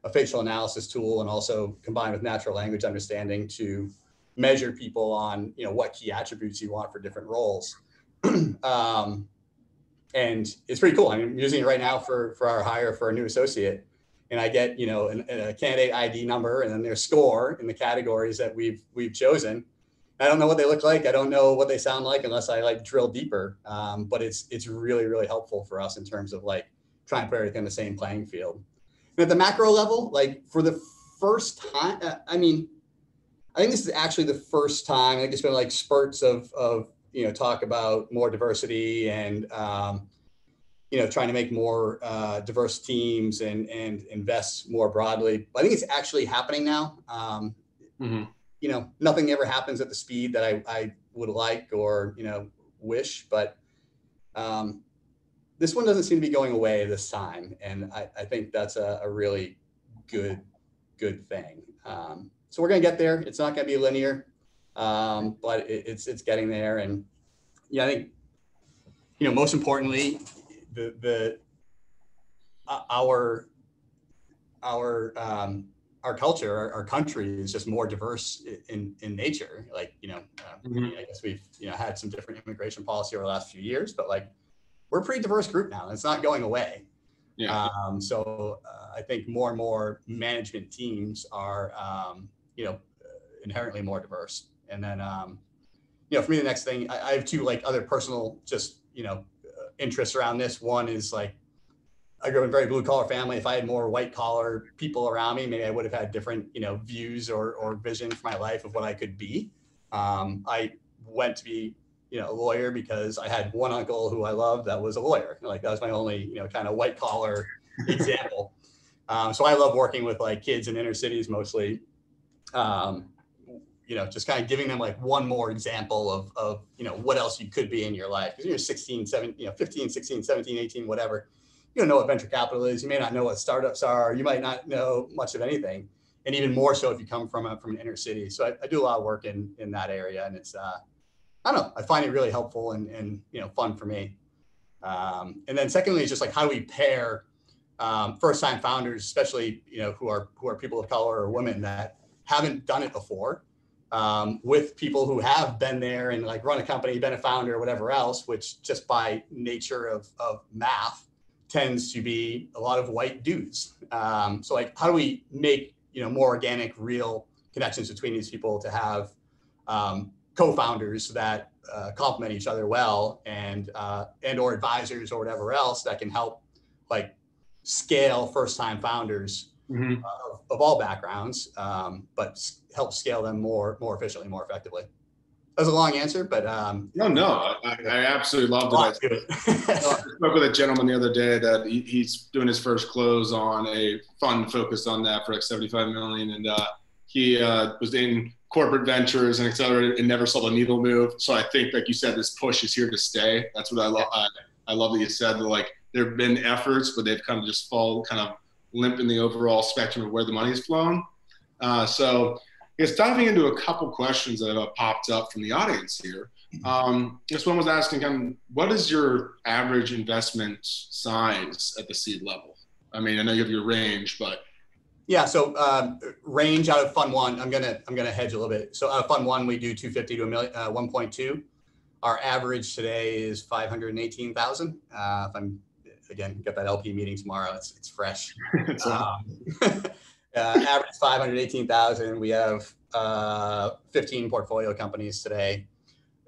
a facial analysis tool and also combined with natural language understanding to measure people on you know what key attributes you want for different roles. *clears throat* um, and it's pretty cool. I'm using it right now for for our hire for a new associate, and I get you know an, a candidate ID number and then their score in the categories that we've we've chosen. I don't know what they look like. I don't know what they sound like unless I like drill deeper. Um, but it's it's really really helpful for us in terms of like trying to put everything on the same playing field. And at the macro level, like for the first time, uh, I mean, I think this is actually the first time. I think it's been like spurts of of you know talk about more diversity and um, you know, trying to make more uh, diverse teams and and invest more broadly. I think it's actually happening now. Um, mm-hmm. You know, nothing ever happens at the speed that I, I would like or you know wish, but um, this one doesn't seem to be going away this time, and I, I think that's a, a, really good good thing. Um, so we're gonna get there. It's not gonna be linear, um, but it, it's it's getting there, and yeah, I think you know most importantly the the uh, our our um, our culture, our, our, country is just more diverse in in nature. Like you know, uh, mm-hmm. I guess we've you know had some different immigration policy over the last few years, but like we're a pretty diverse group now. It's not going away. Yeah. Um, so uh, I think more and more management teams are um, you know inherently more diverse. And then um, you know for me the next thing I, I have two like other personal just you know interests around this. One is like I grew up in a very blue collar family. If I had more white collar people around me, maybe I would have had different, you know, views or, or vision for my life of what I could be. Um, I went to be, you know, a lawyer because I had one uncle who I loved that was a lawyer. Like that was my only, you know, kind of white collar *laughs* example. Um, so I love working with like kids in inner cities mostly. Um, you know, just kind of giving them like one more example of, of, you know, what else you could be in your life. Because you're 16, 17, you know, 15, 16, 17, 18, whatever. You don't know what venture capital is. You may not know what startups are. You might not know much of anything. And even more so if you come from a, from an inner city. So I, I do a lot of work in, in that area. And it's, uh, I don't know, I find it really helpful and, and you know, fun for me. Um, and then secondly, is just like how do we pair um, first time founders, especially, you know, who are, who are people of color or women that haven't done it before um, with people who have been there and like run a company, been a founder, or whatever else, which just by nature of, of math tends to be a lot of white dudes. Um, so like, how do we make you know more organic, real connections between these people to have um, co-founders that uh, complement each other well, and uh, and or advisors or whatever else that can help like scale first-time founders mm-hmm. of, of, all backgrounds, um, but help scale them more more efficiently, more effectively. That was a long answer, but um, no, no, I, I absolutely loved it. I spoke with a gentleman the other day that he, he's doing his first close on a fund focused on that for like 75 million, and uh, he uh, was in corporate ventures and accelerated and never saw the needle move. So I think, like you said, this push is here to stay. That's what I love. I, I love that you said that like there have been efforts, but they've kind of just fall kind of limp in the overall spectrum of where the money's flown. Uh, so I diving into a couple questions that have popped up from the audience here. Um, this one was asking, kind of, what is your average investment size at the seed level? I mean, I know you have your range, but yeah. So um, range out of Fund One, I'm gonna I'm gonna hedge a little bit. So out of Fund One, we do 250 to a million, uh, 1.2. Our average today is 518,000. Uh, if I'm again, get that LP meeting tomorrow. It's, it's fresh. *laughs* um, *laughs* uh, average 518,000. We have uh, 15 portfolio companies today.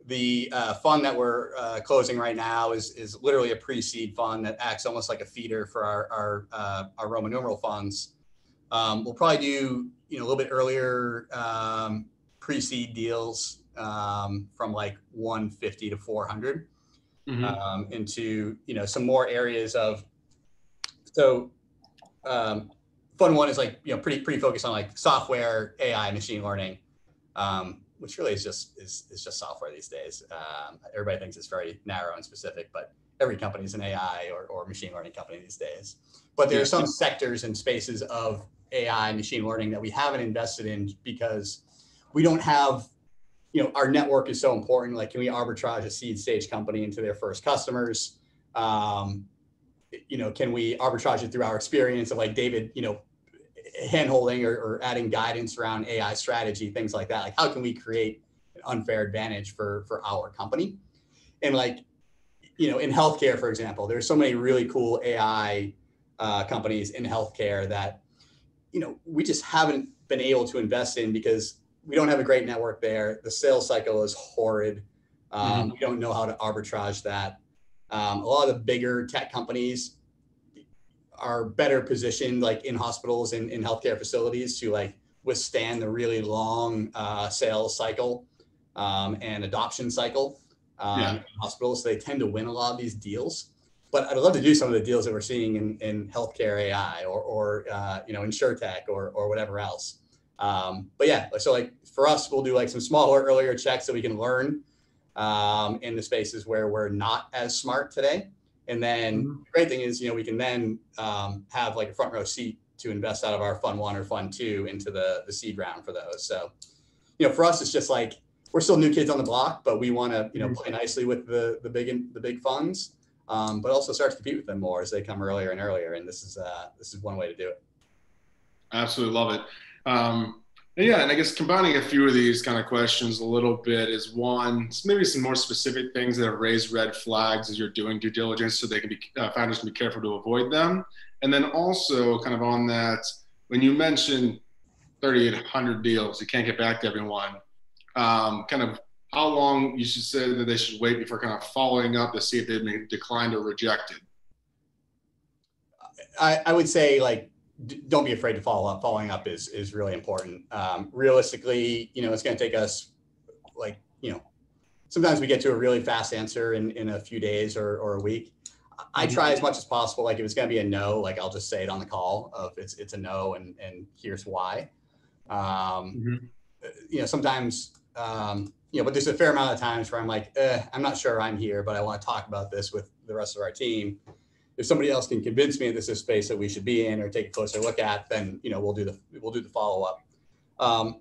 The uh, fund that we're uh, closing right now is, is literally a pre-seed fund that acts almost like a feeder for our, our, uh, our Roman numeral funds. Um, we'll probably do you know a little bit earlier um, pre-seed deals um, from like 150 to 400 mm-hmm. um, into you know some more areas of so um, fund one is like you know pretty pretty focused on like software ai machine learning um, which really is just is, is just software these days um, everybody thinks it's very narrow and specific but every company is an ai or, or machine learning company these days but there are some sectors and spaces of ai machine learning that we haven't invested in because we don't have you know, our network is so important. Like, can we arbitrage a seed stage company into their first customers? Um, you know, can we arbitrage it through our experience of like David, you know, handholding or, or adding guidance around AI strategy, things like that? Like, how can we create an unfair advantage for for our company? And like, you know, in healthcare, for example, there's so many really cool AI uh, companies in healthcare that, you know, we just haven't been able to invest in because we don't have a great network there. The sales cycle is horrid. Um, mm-hmm. We don't know how to arbitrage that. Um, a lot of the bigger tech companies are better positioned, like in hospitals and in healthcare facilities, to like withstand the really long uh, sales cycle um, and adoption cycle um, yeah. in hospitals. So they tend to win a lot of these deals. But I'd love to do some of the deals that we're seeing in, in healthcare AI or, or uh, you know, insurtech or, or whatever else. Um, but yeah, so like for us, we'll do like some smaller earlier checks so we can learn um, in the spaces where we're not as smart today. And then mm-hmm. the great thing is, you know, we can then um, have like a front row seat to invest out of our fund one or fund two into the, the seed round for those. So, you know, for us, it's just like, we're still new kids on the block, but we want to, you know, mm-hmm. play nicely with the, the big, the big funds, um, but also start to compete with them more as they come earlier and earlier. And this is, uh, this is one way to do it. Absolutely love it. Um, yeah, and I guess combining a few of these kind of questions a little bit is one, maybe some more specific things that have raised red flags as you're doing due diligence, so they can be uh, founders can be careful to avoid them. And then also, kind of on that, when you mentioned 3,800 deals, you can't get back to everyone. Um, kind of how long you should say that they should wait before kind of following up to see if they've been declined or rejected. I, I would say like don't be afraid to follow up. Following up is is really important. Um, realistically, you know, it's going to take us like you know, sometimes we get to a really fast answer in in a few days or or a week. I mm-hmm. try as much as possible. Like if it's going to be a no, like I'll just say it on the call of it's it's a no and and here's why. Um, mm-hmm. You know, sometimes um, you know, but there's a fair amount of times where I'm like, eh, I'm not sure I'm here, but I want to talk about this with the rest of our team if somebody else can convince me that this is space that we should be in or take a closer look at, then you know we'll do the we'll do the follow up. Um,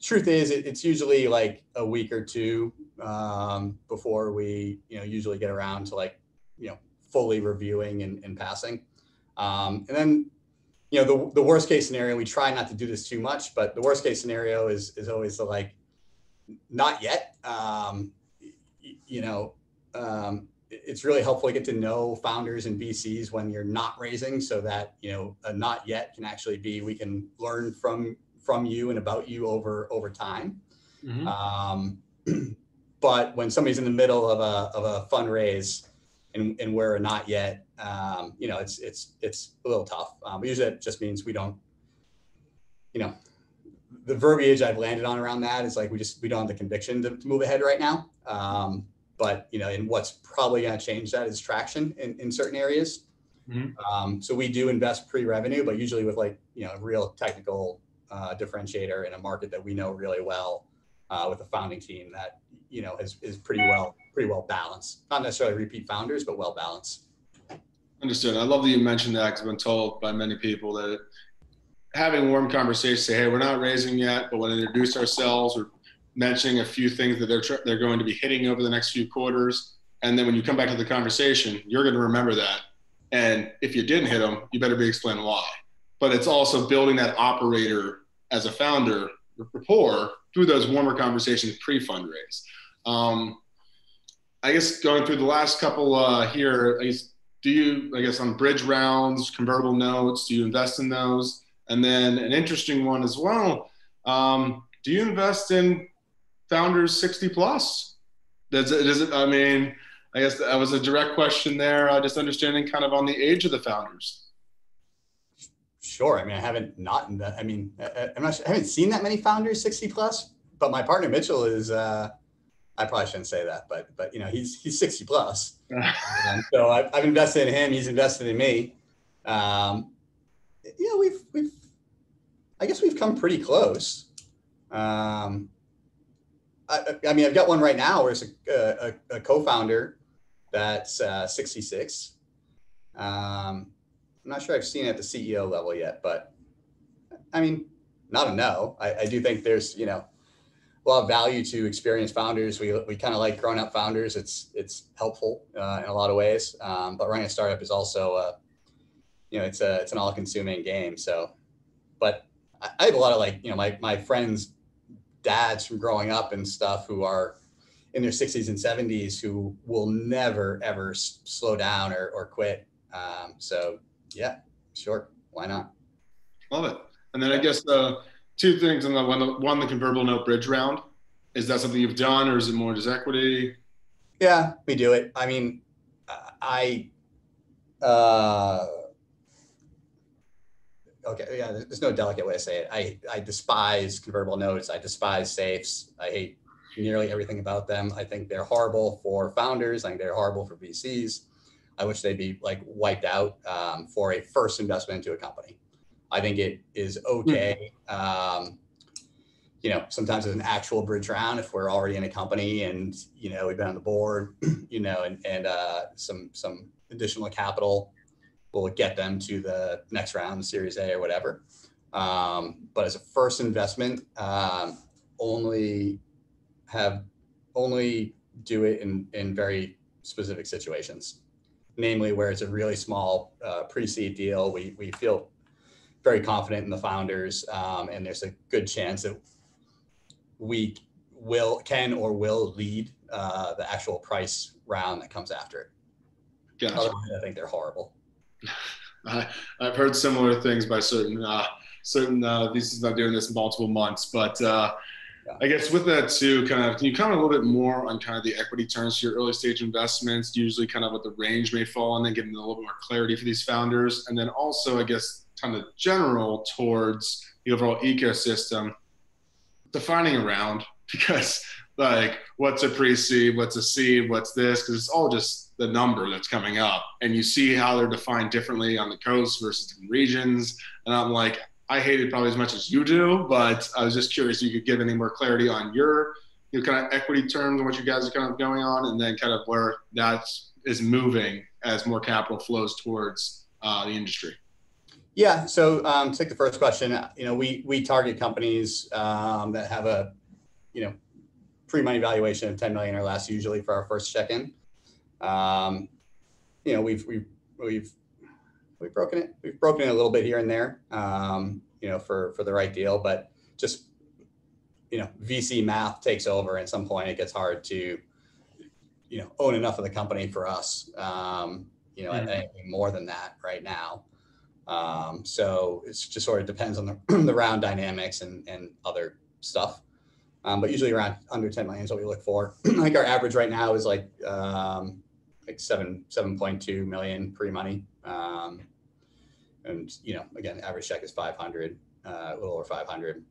truth is, it, it's usually like a week or two um, before we you know usually get around to like you know fully reviewing and, and passing. Um, and then you know the, the worst case scenario we try not to do this too much but the worst case scenario is is always the like not yet um, you know um, it's really helpful to get to know founders and VCs when you're not raising so that, you know, a not yet can actually be, we can learn from, from you and about you over, over time. Mm-hmm. Um, *clears throat* but when somebody's in the middle of a, of a fundraise and, and we're not yet, um, you know, it's, it's, it's a little tough. Um, usually it just means we don't, you know, the verbiage I've landed on around that is like, we just, we don't have the conviction to, to move ahead right now. Um, but you know, and what's probably going to change that is traction in, in certain areas. Mm-hmm. Um, so we do invest pre-revenue, but usually with like you know a real technical uh, differentiator in a market that we know really well, uh, with a founding team that you know is is pretty well pretty well balanced. Not necessarily repeat founders, but well balanced. Understood. I love that you mentioned that because I've been told by many people that having warm conversations, say, hey, we're not raising yet, but we'll introduce ourselves or mentioning a few things that they're they're going to be hitting over the next few quarters, and then when you come back to the conversation, you're going to remember that. And if you didn't hit them, you better be explaining why. But it's also building that operator as a founder rapport through those warmer conversations pre-fundraise. Um, I guess going through the last couple uh, here, I guess, do you, I guess, on bridge rounds, convertible notes, do you invest in those? And then an interesting one as well. Um, do you invest in founders 60 plus? Does it, does it, I mean, I guess that was a direct question there, uh, just understanding kind of on the age of the founders. Sure. I mean, I haven't not, in that. I mean, I, am not, I haven't seen that many founders 60 plus, but my partner Mitchell is, uh, I probably shouldn't say that, but, but, you know, he's, he's 60 plus. *laughs* so I've, I've, invested in him. He's invested in me. Um, yeah, we've, we've, I guess we've come pretty close. Um, I, I, mean, I've got one right now where it's a, a, a co-founder that's uh, 66. Um, I'm not sure I've seen it at the CEO level yet, but I mean, not a no. I, I do think there's, you know, a lot of value to experienced founders. We, we kind of like grown up founders. It's, it's helpful uh, in a lot of ways. Um, but running a startup is also, uh, you know, it's a, it's an all consuming game. So, but I have a lot of like, you know, my, my friends dads from growing up and stuff who are in their 60s and 70s who will never ever slow down or, or quit um, so yeah sure, why not? Love it. And then I guess the two things on the one, the one the convertible note bridge round. Is that something you've done, or is it more just equity? Yeah, we do it. I mean, I. Uh, okay, yeah. There's no delicate way to say it. I I despise convertible notes. I despise safes. I hate nearly everything about them. I think they're horrible for founders. I think they're horrible for VCs. I wish they'd be like wiped out um, for a first investment into a company. I think it is okay. Um, you know, sometimes it's an actual bridge round if we're already in a company and you know we've been on the board, *clears throat* you know, and and uh, some some additional capital will get them to the next round, Series A or whatever. Um, but as a first investment, um, only have only do it in in very specific situations, namely where it's a really small uh, pre-seed deal. We we feel very confident in the founders, um, and there's a good chance that we will can or will lead uh, the actual price round that comes after it. Gotcha. Otherwise, I think they're horrible. I, I've heard similar things by certain uh, certain uh, VCs not doing this multiple months, but uh. I guess with that too, kind of can you comment a little bit more on kind of the equity terms for your early stage investments, usually kind of what the range may fall and giving a little bit more clarity for these founders, and then also I guess kind of general towards the overall ecosystem, defining around *laughs* because like what's a pre-seed, what's a seed, what's this, because it's all just the number that's coming up, and you see how they're defined differently on the coast versus regions, and I'm like, I hate it probably as much as you do, but I was just curious if you could give any more clarity on your you know, kind of equity terms and what you guys are kind of going on, and then kind of where that is moving as more capital flows towards uh, the industry. Yeah. So um, take the first question, you know, we we target companies um, that have a, you know, pre-money valuation of 10 million or less, usually for our first check-in. Um, you know, we've we've we've we've broken it. We've broken it a little bit here and there, um, you know, for for the right deal, but just you know, VC math takes over. At some point, it gets hard to, you know, own enough of the company for us. Um, you know, Mhm. anything more than that right now. Um, so it's just sort of depends on the, *clears throat* the round dynamics and, and other stuff. Um, but usually around under 10 million is what we look for. *clears throat* I think our average right now is like um, like seven 7.2 million pre-money. Um, and you know, again, average check is 500, uh, a little over 500.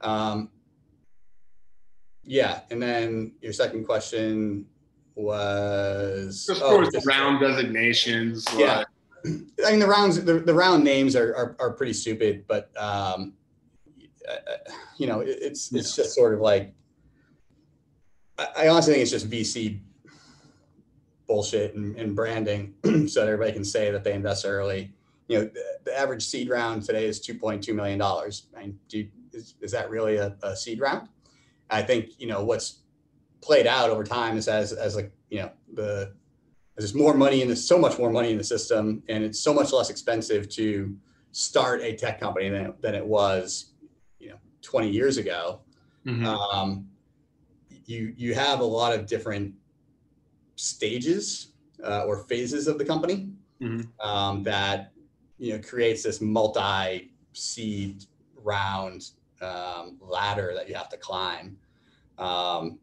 Um, yeah, and then your second question was Just oh, the round designations. Yeah. like- I mean, the rounds, the, the round names are, are, are pretty stupid, but, um, uh, you know, it, it's, it's just sort of like, I, I honestly think it's just VC bullshit and, and branding *clears throat* so that everybody can say that they invest early. You know, the, the average seed round today is $2.2 million. I mean, do, you- is, is that really a, a seed round? I think, you know, what's played out over time is as, as like, you know, the, there's more money in this, so much more money in the system, and it's so much less expensive to start a tech company than, than it was, you know, 20 years ago. Mhm. Um, you you have a lot of different stages uh, or phases of the company Mhm. um, that you know creates this multi seed round um, ladder that you have to climb. Um,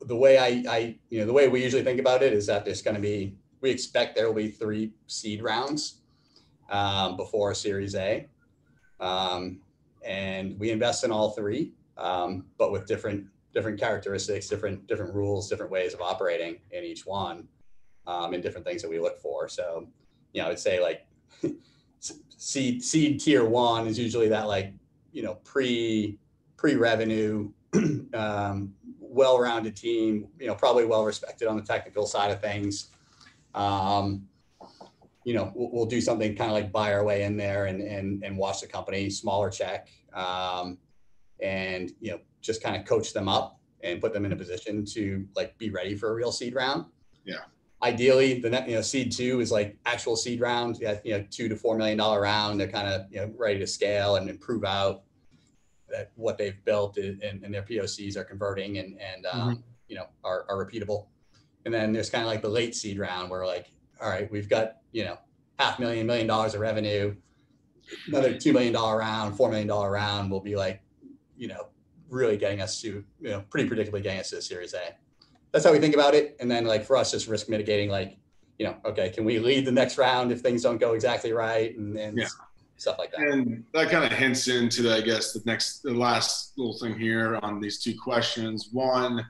the way I, I, you know, the way we usually think about it is that there's going to be, we expect there will be three seed rounds um, before Series A, um, and we invest in all three, um, but with different different characteristics, different different rules, different ways of operating in each one, um, and different things that we look for. So, you know, I would say like *laughs* seed seed tier one is usually that like you know pre pre revenue *clears throat* um, well-rounded team, you know, probably well respected on the technical side of things. Um, you know, we'll, we'll do something kind of like buy our way in there and and and watch the company, smaller check, um, and you know, just kind of coach them up and put them in a position to like be ready for a real seed round. Yeah. Ideally, the net, you know, seed two is like actual seed round, you know, two to four million dollar round. They're kind of you know ready to scale and improve out that what they've built and, and their POCs are converting and and um, you know are, are repeatable. And then there's kind of like the late seed round where like, all right, we've got you know half million, million dollars of revenue, another $2 million round, $4 million round will be like, you know, really getting us to, you know, pretty predictably getting us to the series A. That's how we think about it. And then like for us, just risk mitigating, like, you know, okay, can we lead the next round if things don't go exactly right? And, and yeah. stuff like that. And that kind of hints into, the, I guess, the next, the last little thing here on these two questions. One,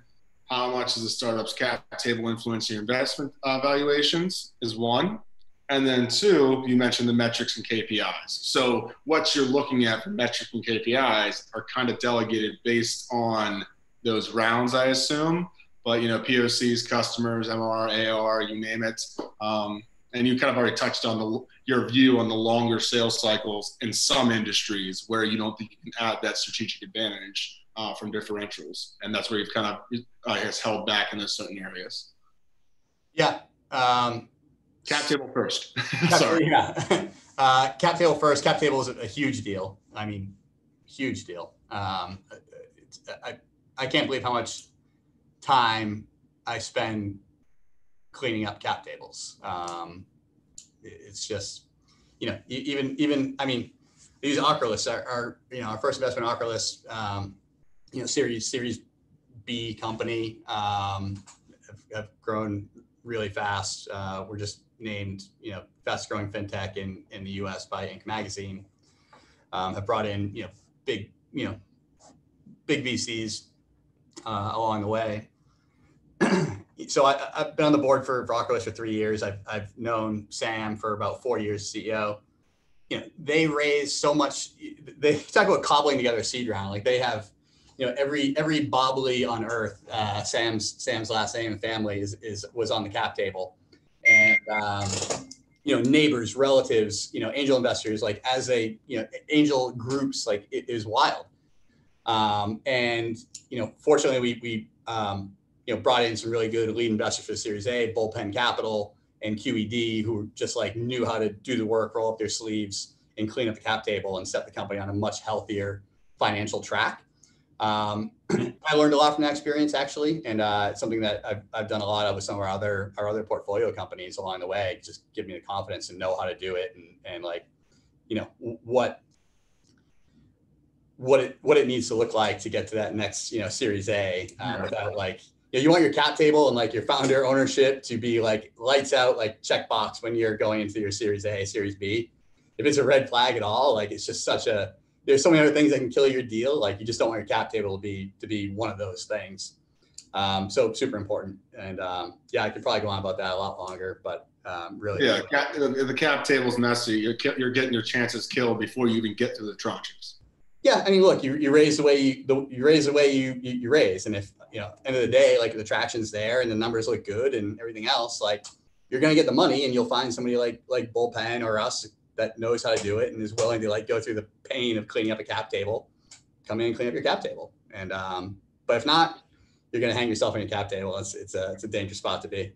how much is a startup's cap table influencing your investment uh, valuations is one. And then two, you mentioned the metrics and KPIs. So what you're looking at for metrics and KPIs are kind of delegated based on those rounds, I assume. But you know, POCs, customers, MR, AR, you name it. Um, and you kind of already touched on the your view on the longer sales cycles in some industries where you don't think you can add that strategic advantage uh, from differentials, and that's where you've kind of, I guess, held back in those certain areas. Yeah. Um, cap table first. *laughs* cap, Sorry. Yeah. *laughs* uh, cap table first. Cap table is a, huge deal. I mean, huge deal. Um, I, I can't believe how much time I spend cleaning up cap tables. Um, it's just, you know, even even I mean, these Ocrolus are, are you know our first investment Ocrolus. Um, you know, Series Series B company um, have, have, grown really fast. Uh, we're just named, you know, fast growing fintech in in the U.S. by Inc. Magazine. Um, have brought in, you know, big, you know, big VCs uh, along the way. *clears throat* so I, have been on the board for, for for three years. I've, I've known Sam for about four years, CEO. You know, they raise so much. They talk about cobbling together a seed round. Like they have you know every every Bobley on earth uh, sam's sam's last name and family is, is was on the cap table um, you know neighbors relatives you know angel investors like as a you know angel groups like it is wild. Um, and you know fortunately we we um, you know brought in some really good lead investors for series a bullpen capital and qed who just like knew how to do the work roll up their sleeves and clean up the cap table and set the company on a much healthier financial track. Um, I learned a lot from that experience actually, and uh, it's something that I've, I've done a lot of with some of our other our other portfolio companies along the way. Just give me the confidence and know how to do it, and and like, you know, what what it what it needs to look like to get to that next you know Series A uh, without like you, know, you want your cap table and like your founder ownership to be like lights out like checkbox when you're going into your Series A, Series B. If it's a red flag at all, like it's just such a there's so many other things that can kill your deal. Like you just don't want your cap table to be to be one of those things. Um, so super important. And um, yeah, I could probably go on about that a lot longer, but um, really. Yeah, cap, the cap table's messy. You're, you're getting your chances killed before you even get to the tranches. Yeah, I mean, look, you, you raise the way you the, you raise the way you, you, you raise, and if you know, end of the day, like the traction's there and the numbers look good and everything else, like you're gonna get the money, and you'll find somebody like like Bullpen or us that knows how to do it and is willing to like go through the pain of cleaning up a cap table, come in and clean up your cap table. And um, but if not, you're going to hang yourself on your cap table. It's it's a it's a dangerous spot to be.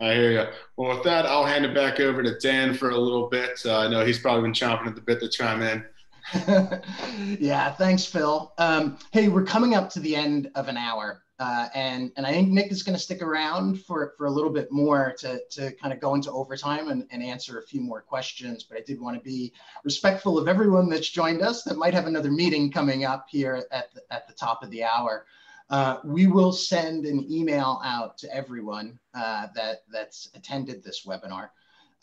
I hear you. Well, with that, I'll hand it back over to Dan for a little bit. Uh, I know he's probably been chomping at the bit to chime in. *laughs* yeah, thanks, Phil. Um, hey, we're coming up to the end of an hour. Uh, and and I think Nick is going to stick around for, for a little bit more to, to kind of go into overtime and, and answer a few more questions. But I did want to be respectful of everyone that's joined us that might have another meeting coming up here at the, at the top of the hour. Uh, we will send an email out to everyone uh, that that's attended this webinar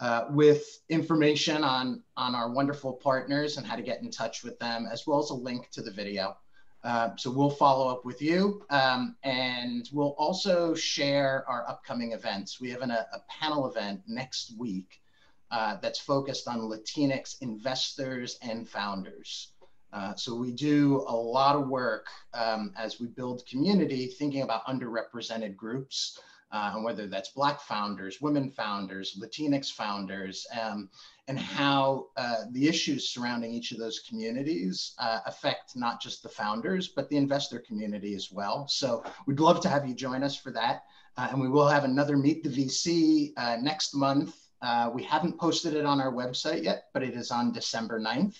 uh, with information on on our wonderful partners and how to get in touch with them, as well as a link to the video. Uh, so we'll follow up with you um, and we'll also share our upcoming events. We have an, a, a panel event next week uh, that's focused on Latinx investors and founders. Uh, so we do a lot of work um, as we build community, thinking about underrepresented groups uh, and whether that's Black founders, women founders, Latinx founders, um, and how uh, the issues surrounding each of those communities uh, affect not just the founders, but the investor community as well. So we'd love to have you join us for that. Uh, and we will have another Meet the VC uh, next month. Uh, we haven't posted it on our website yet, but it is on December 9th.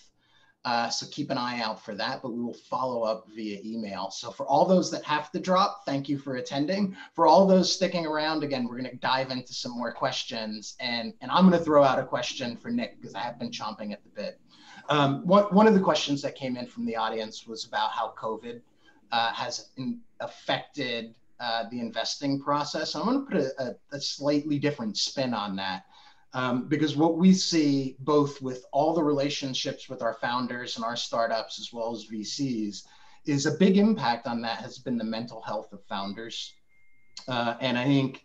Uh, so keep an eye out for that, but we will follow up via email. So for all those that have to drop, thank you for attending. For all those sticking around, again, we're going to dive into some more questions. And, and I'm going to throw out a question for Nick because I have been chomping at the bit. Um, one, one of the questions that came in from the audience was about how COVID uh, has in, affected uh, the investing process. I'm going to put a, a, a, slightly different spin on that. Um, because what we see both with all the relationships with our founders and our startups as well as VCs is a big impact on that has been the mental health of founders. Uh, and I think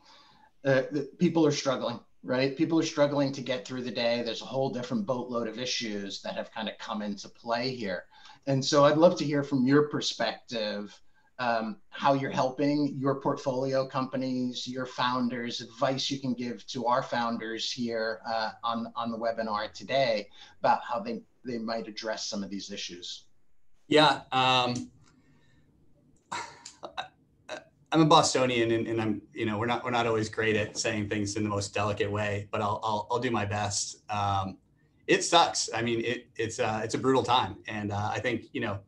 uh, people are struggling, right? People are struggling to get through the day. There's a whole different boatload of issues that have kind of come into play here. And so I'd love to hear from your perspective um, how you're helping your portfolio companies, your founders, advice you can give to our founders here uh, on, on the webinar today about how they, they might address some of these issues. Yeah. Um, I'm a Bostonian and, and, I'm, you know, we're not, we're not always great at saying things in the most delicate way, but I'll, I'll, I'll do my best. Um, it sucks. I mean, it, it's, uh, it's a brutal time. And uh, I think, you know,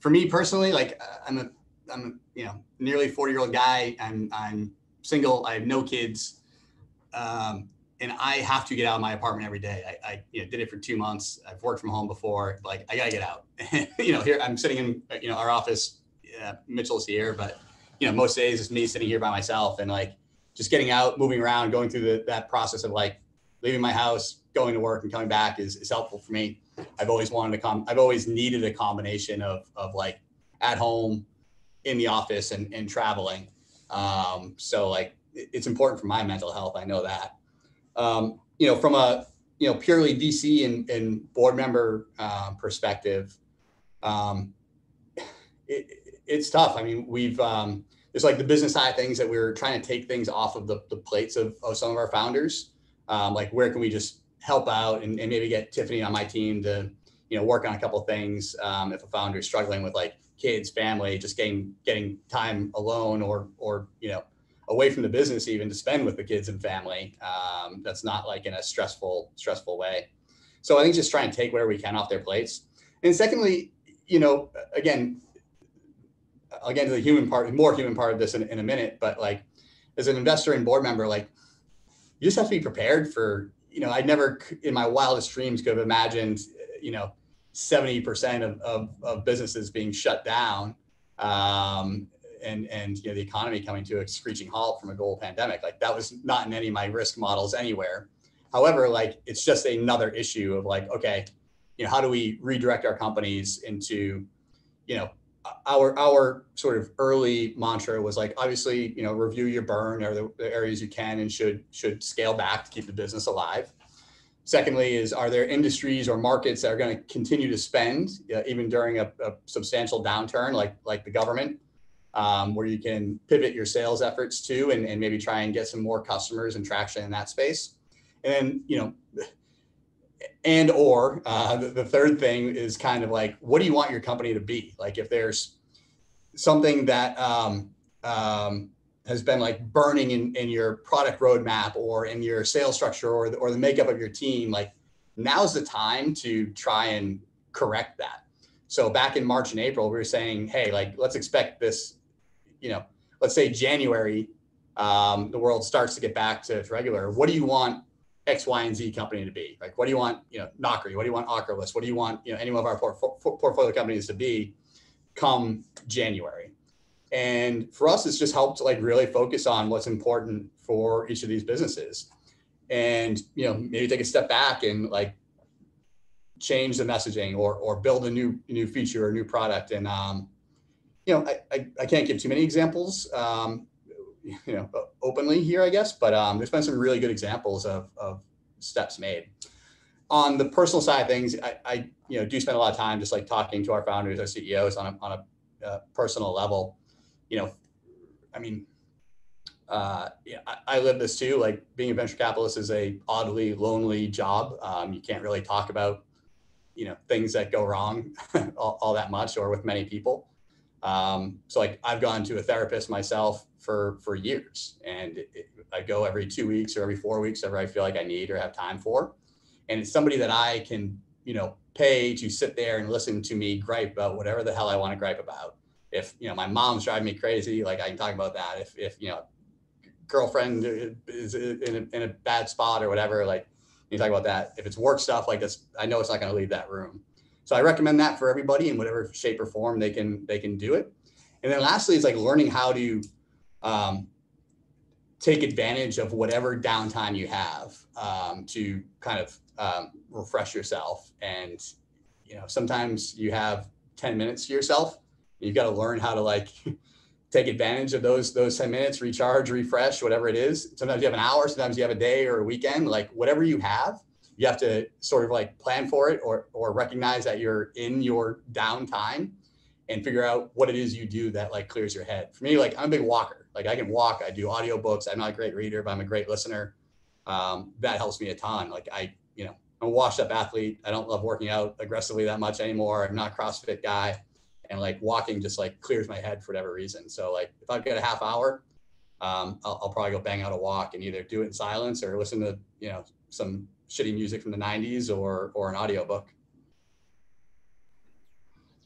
for me personally, like I'm a I'm you know nearly 40 year old guy. I'm I'm single. I have no kids, um, and I have to get out of my apartment every day. I, I you know, did it for two months. I've worked from home before. Like I gotta get out. *laughs* you know, here I'm sitting in you know our office. Uh, Mitchell's here, but you know most days it's me sitting here by myself and like just getting out, moving around, going through the, that process of like leaving my house, going to work, and coming back is, is helpful for me. I've always wanted to come. I've always needed a combination of of like at home in the office and, and traveling. Um, so like it's important for my mental health. I know that. Um, you know, from a you know purely VC and, and board member uh, perspective, um, it, it's tough. I mean, we've um, there's like the business side of things that we're trying to take things off of the, the plates of, of some of our founders. Um, like where can we just help out and, and, maybe get Tiffany on my team to you know work on a couple things um, if a founder is struggling with like kids, family, just getting getting time alone or or you know away from the business even to spend with the kids and family. Um, that's not like in a stressful stressful way. So I think just try and take whatever we can off their plates. And secondly, you know, again, I'll get into the human part, more human part of this in, in a minute. But like, as an investor and board member, like, you just have to be prepared for. You know, I never in my wildest dreams could have imagined, you know, 70% of, of, of businesses being shut down um, and, and you know, the economy coming to a screeching halt from a global pandemic. Like that was not in any of my risk models anywhere. However, like it's just another issue of like, okay, you know, how do we redirect our companies into, you know, our our sort of early mantra was like obviously you know review your burn or the, the areas you can and should should scale back to keep the business alive Secondly, is are there industries or markets that are going to continue to spend uh, even during a, a, substantial downturn, like like the government, um, where you can pivot your sales efforts to and, and maybe try and get some more customers and traction in that space. And then you know, and or uh, the, the third thing is kind of like, what do you want your company to be? Like if there's something that um, um, has been like burning in, in your product roadmap or in your sales structure or the, or the makeup of your team, like now's the time to try and correct that. So back in March and April, we were saying, hey, like let's expect this, you know, let's say January, um, the world starts to get back to its regular. What do you want X, Y, and Z company to be? Like, what do you want, you know, Knockery? What do you want Oculus? What do you want, you know, any of our portfolio companies to be come January? And for us, it's just helped like really focus on what's important for each of these businesses. And, you know, maybe take a step back and like change the messaging or, or build a new, new feature or new product. And, um, you know, I, I, I can't give too many examples, um, you know, openly here, I guess, but um, there's been some really good examples of, of steps made. On the personal side of things, I, I, you know, do spend a lot of time just like talking to our founders, our CEOs on a, on a uh, personal level you know, I mean, uh, yeah, I, I, live this too. Like being a venture capitalist is a oddly lonely job. Um, you can't really talk about, you know, things that go wrong *laughs* all, all, that much or with many people. Um, so like I've gone to a therapist myself for for years, and it, it, I go every two weeks or every four weeks, ever I feel like I need or have time for, and it's somebody that I can you know, pay to sit there and listen to me gripe about whatever the hell I want to gripe about. If you know my mom's driving me crazy, like I can talk about that. If if you know girlfriend is in a, in a bad spot or whatever, like you talk about that. If it's work stuff like this, I know it's not going to leave that room. So I recommend that for everybody in whatever shape or form they can they can do it. And then lastly, it's like learning how to um, take advantage of whatever downtime you have um, to kind of um, refresh yourself. And you know, sometimes you have 10 minutes to yourself. You've got to learn how to like *laughs* take advantage of those those 10 minutes, recharge, refresh, whatever it is. Sometimes you have an hour, sometimes you have a day or a weekend, like whatever you have, you have to sort of like plan for it or or recognize that you're in your downtime and figure out what it is you do that like clears your head. For me, like I'm a big walker. Like I can walk, I do audiobooks. I'm not a great reader, but I'm a great listener. Um, that helps me a ton. Like I, you know, I'm a washed up athlete. I don't love working out aggressively that much anymore. I'm not a CrossFit guy. And like walking just like clears my head for whatever reason. So like if I've got a half hour, um, I'll, I'll probably go bang out a walk and either do it in silence or listen to, you know, some shitty music from the 90s or or an audiobook.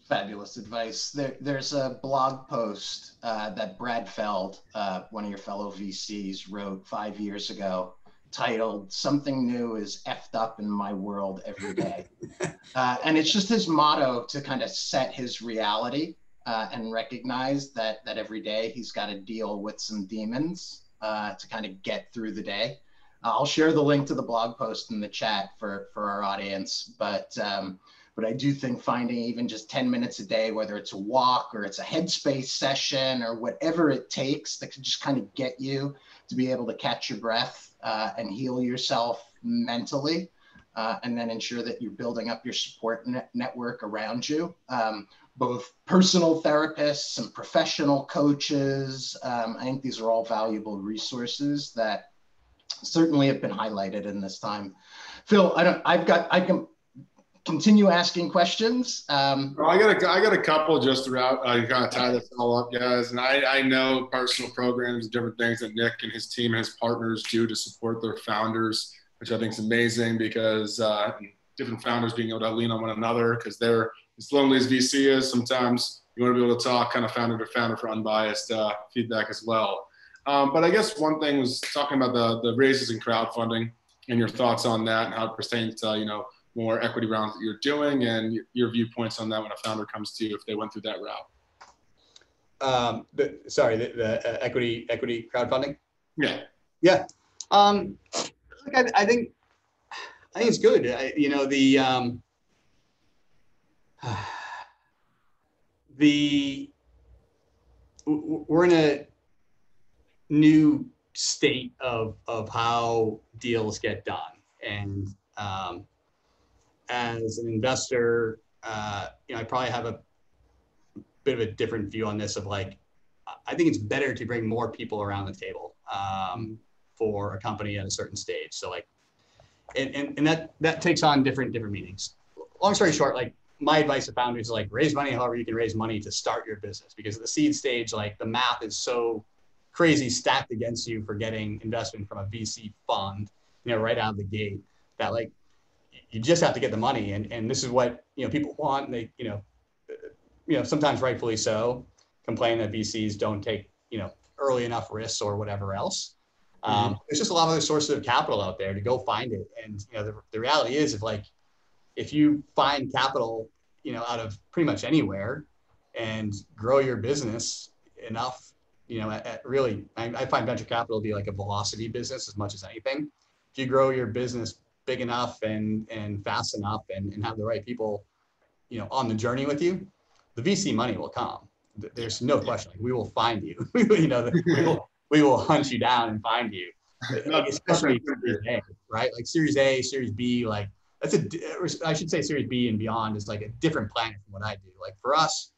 Fabulous advice. There, there's a blog post uh, that Brad Feld, uh, one of your fellow VCs, wrote five years ago titled Something New is Effed Up in My World Every Day. *laughs* uh, and it's just his motto to kind of set his reality uh, and recognize that, that every day he's got to deal with some demons uh, to kind of get through the day. I'll share the link to the blog post in the chat for, for our audience. But um, but I do think finding even just 10 minutes a day, whether it's a walk or it's a headspace session or whatever it takes that can just kind of get you to be able to catch your breath uh, and heal yourself mentally. Uh, and then ensure that you're building up your support net network around you, um, both personal therapists and professional coaches. Um, I think these are all valuable resources that certainly have been highlighted in this time. Phil, I don't. I've got. I can continue asking questions. Um, well, I got a, I got a couple just throughout. I uh, kind of tie this all up, guys. And I, I know personal programs, different things that Nick and his team and his partners do to support their founders, which I think is amazing because uh, different founders being able to lean on one another because they're as lonely as VC is. Sometimes you want to be able to talk kind of founder to founder for unbiased uh, feedback as well. Um, but I guess one thing was talking about the the raises and crowdfunding and your thoughts on that and how it pertains to you know more equity rounds that you're doing and your viewpoints on that when a founder comes to you if they went through that route. Um, the, sorry, the, the uh, equity equity crowdfunding. Yeah. Yeah. Um, look, I, I think I think it's good. I, you know the um, *sighs* the we're in a new state of of how deals get done and um, as an investor, uh, you know, I probably have a bit of a different view on this of like, I think it's better to bring more people around the table um, for a company at a certain stage. So like, and, and, and that, that takes on different, different meanings. Long story short, like my advice to founders is like raise money however you can raise money to start your business because at the seed stage, like the math is so crazy stacked against you for getting investment from a VC fund, you know, right out of the gate that like you just have to get the money. And and this is what you know people want. And they you know you know sometimes rightfully so complain that vcs don't take you know early enough risks or whatever else. Um, mm-hmm. there's just a lot of other sources of capital out there to go find it. And you know the, the reality is if like if you find capital you know out of pretty much anywhere and grow your business enough you know at, at really I, I find venture capital to be like a velocity business as much as anything. If you grow your business big enough and and fast enough and, and have the right people you know on the journey with you the vc money will come. There's no question. Like, we will find you. *laughs* You know we will we will hunt you down and find you. Like, especially series a right? Like series a series b like that's a i should say series b and beyond is like a different planet from what i do. Like for us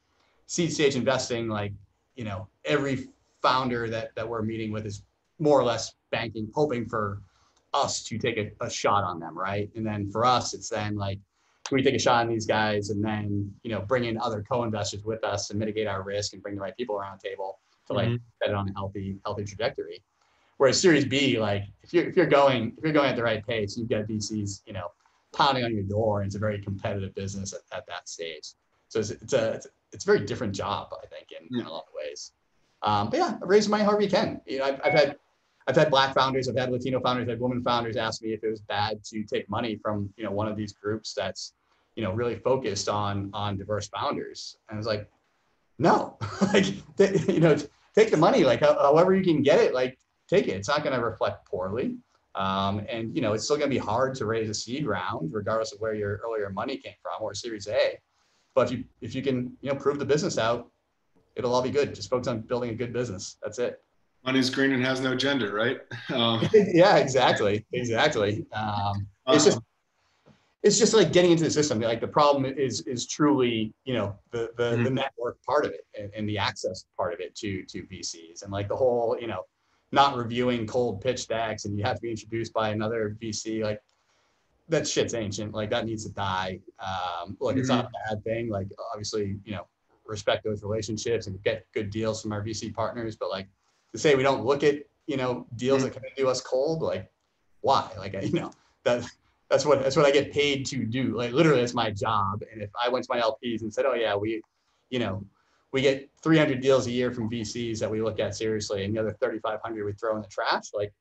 seed stage investing like you know every founder that that we're meeting with is more or less banking hoping for us to take a, a shot on them, right? And then for us, it's then like, can we take a shot on these guys and then, you know, bring in other co-investors with us and mitigate our risk and bring the right people around the table to like mm-hmm. set it on a healthy, healthy trajectory. Whereas Series B, like if you're if you're going if you're going at the right pace, you've got VCs, you know, pounding on your door, and it's a very competitive business at, at that stage. So it's, it's a it's, it's, a very different job, I think, in, in a lot of ways. Um, but yeah, raise money however you can. You know, I've, I've had I've had black founders, I've had Latino founders, I've had women founders ask me if it was bad to take money from you know one of these groups that's you know really focused on on diverse founders. And I was like, no, *laughs* like you know, take the money like however you can get it, like take it. It's not going to reflect poorly. Um, and you know, it's still going to be hard to raise a seed round, regardless of where your earlier money came from or Series A. But if you if you can you know prove the business out, it'll all be good. Just focus on building a good business. That's it. Money's green and has no gender, right? *laughs* Um, *laughs* yeah, exactly, exactly. Um, it's just it's just like getting into the system. Like the problem is is truly you know the the, mm-hmm. the network part of it and, and the access part of it to to VCs and like the whole you know not reviewing cold pitch decks and you have to be introduced by another VC, like that shit's ancient. Like that needs to die. Um, look, mm-hmm. it's not a bad thing. Like obviously, you know, respect those relationships and get good deals from our VC partners. But like to say we don't look at, you know, deals mm-hmm. that come into us cold, like why? Like, you know, that that's what that's what I get paid to do. Like literally, that's my job. And if I went to my LPs and said, "Oh yeah, we, you know, we get 300 deals a year from VCs that we look at seriously, and the other 3,500 we throw in the trash. Like,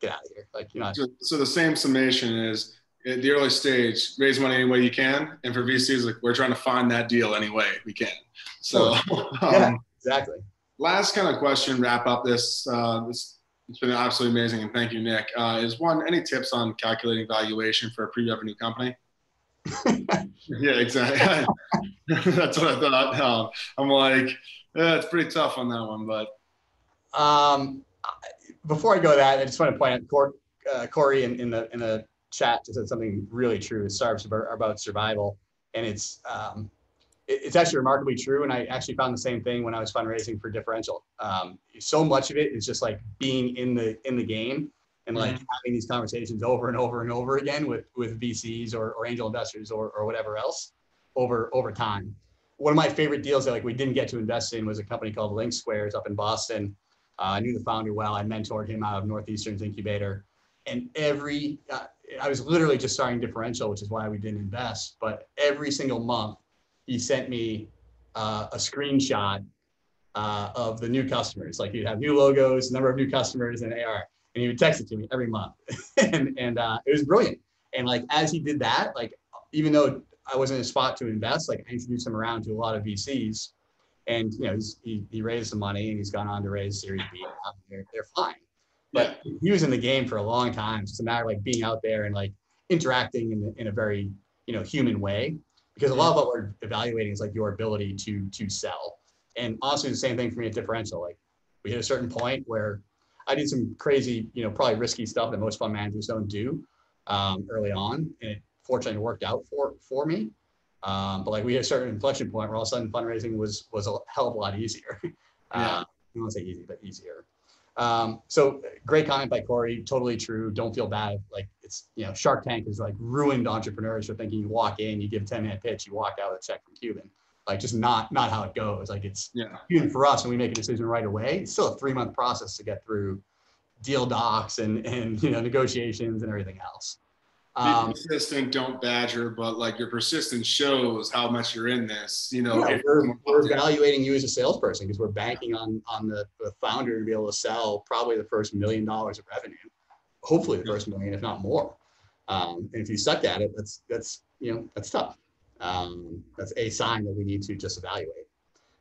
get out of here. Like, you know. So, so, the same summation is at the early stage, raise money any way you can, and for VCs, like we're trying to find that deal any way we can. So, *laughs* um, yeah, exactly. Last kind of question, wrap up this. Uh, this it's been absolutely amazing, and thank you, Nick. Uh, is one any tips on calculating valuation for a pre-revenue company? *laughs* yeah, exactly. *laughs* That's what I thought. Um, I'm like, yeah, it's pretty tough on that one, but. Um, before I go to that, I just want to point out Cor- uh, Corey in, in, the in the chat just said something really true. It starts about survival, and it's um, it's actually remarkably true. And I actually found the same thing when I was fundraising for Differential. Um, so much of it is just like being in the in the game and like mm-hmm. having these conversations over and over and over again with with VCs or, or angel investors or, or whatever else over over time. One of my favorite deals that like we didn't get to invest in was a company called LinkSquares up in Boston. Uh, I knew the founder well. I mentored him out of Northeastern's incubator, and every uh, I was literally just starting differential, which is why we didn't invest. But every single month, he sent me uh, a screenshot uh, of the new customers. Like he'd have new logos, number of new customers, and AR and he would text it to me every month, *laughs* and and uh, it was brilliant. And like as he did that, like even though I wasn't in a spot to invest, like I introduced him around to a lot of VCs, and you know he he raised some money and he's gone on to raise Series B. They're they're fine, but yeah. he was in the game for a long time. It's a matter of like being out there and like interacting in in a very you know human way because a lot of what we're evaluating is like your ability to to sell. And honestly, the same thing for me at differential. Like we hit a certain point where I did some crazy, you know, probably risky stuff that most fund managers don't do um, early on, and it fortunately worked out for for me. Um, but like we hit a certain inflection point where all of a sudden fundraising was was a hell of a lot easier. *laughs* Yeah. Uh, I don't want to say easy, but easier. Um, so great comment by Corey. Totally true. Don't feel bad. Like it's you know Shark Tank is like ruined entrepreneurs for thinking you walk in, you give a 10 minute pitch, you walk out with a check from Cuban like just not not how it goes. Like it's yeah. even for us when we make a decision right away, it's still a three month process to get through deal docs and and you know negotiations and everything else. Um, Be persistent, don't badger, but like your persistence shows how much you're in this. You know, yeah, we're, we're evaluating you as a salesperson because we're banking on on the, the founder to be able to sell probably the first million dollars of revenue, hopefully the first million, if not more. Um, and if you suck at it, that's that's you know that's tough um, that's a sign that we need to just evaluate.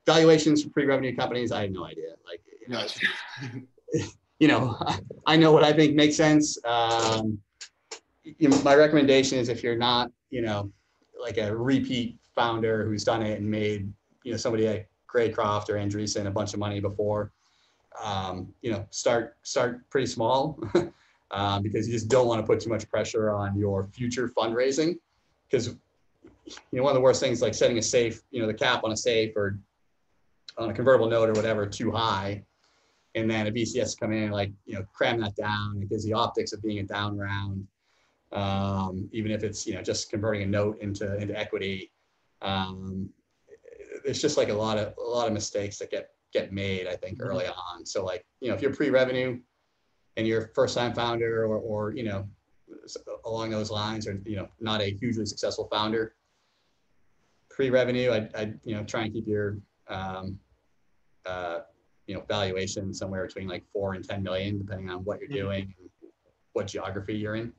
Valuations for pre-revenue companies, I have no idea. Like, *laughs* you know, you *laughs* know I know what I think makes sense. Um, my recommendation is if you're not, you know, like a repeat founder who's done it and made, you know, somebody like Greycroft or Andreessen a bunch of money before, um, you know, start start pretty small um, *laughs* because you just don't want to put too much pressure on your future fundraising because you know, one of the worst things like setting a safe, you know, the cap on a safe or on a convertible note or whatever too high. And then a VCS come in and like, you know, cram that down. It gives the optics of being a down round. Um, even if it's, you know, just converting a note into, into equity. Um, there's just like a lot of, a lot of mistakes that get, get made, I think, early on. So like, you know, if you're pre-revenue and you're first time founder or, or, you know, along those lines, or you know, not a hugely successful founder. Pre-revenue, I, I you know try and keep your um, uh, you know valuation somewhere between like four and ten million, depending on what you're mm-hmm. doing, and what geography you're in.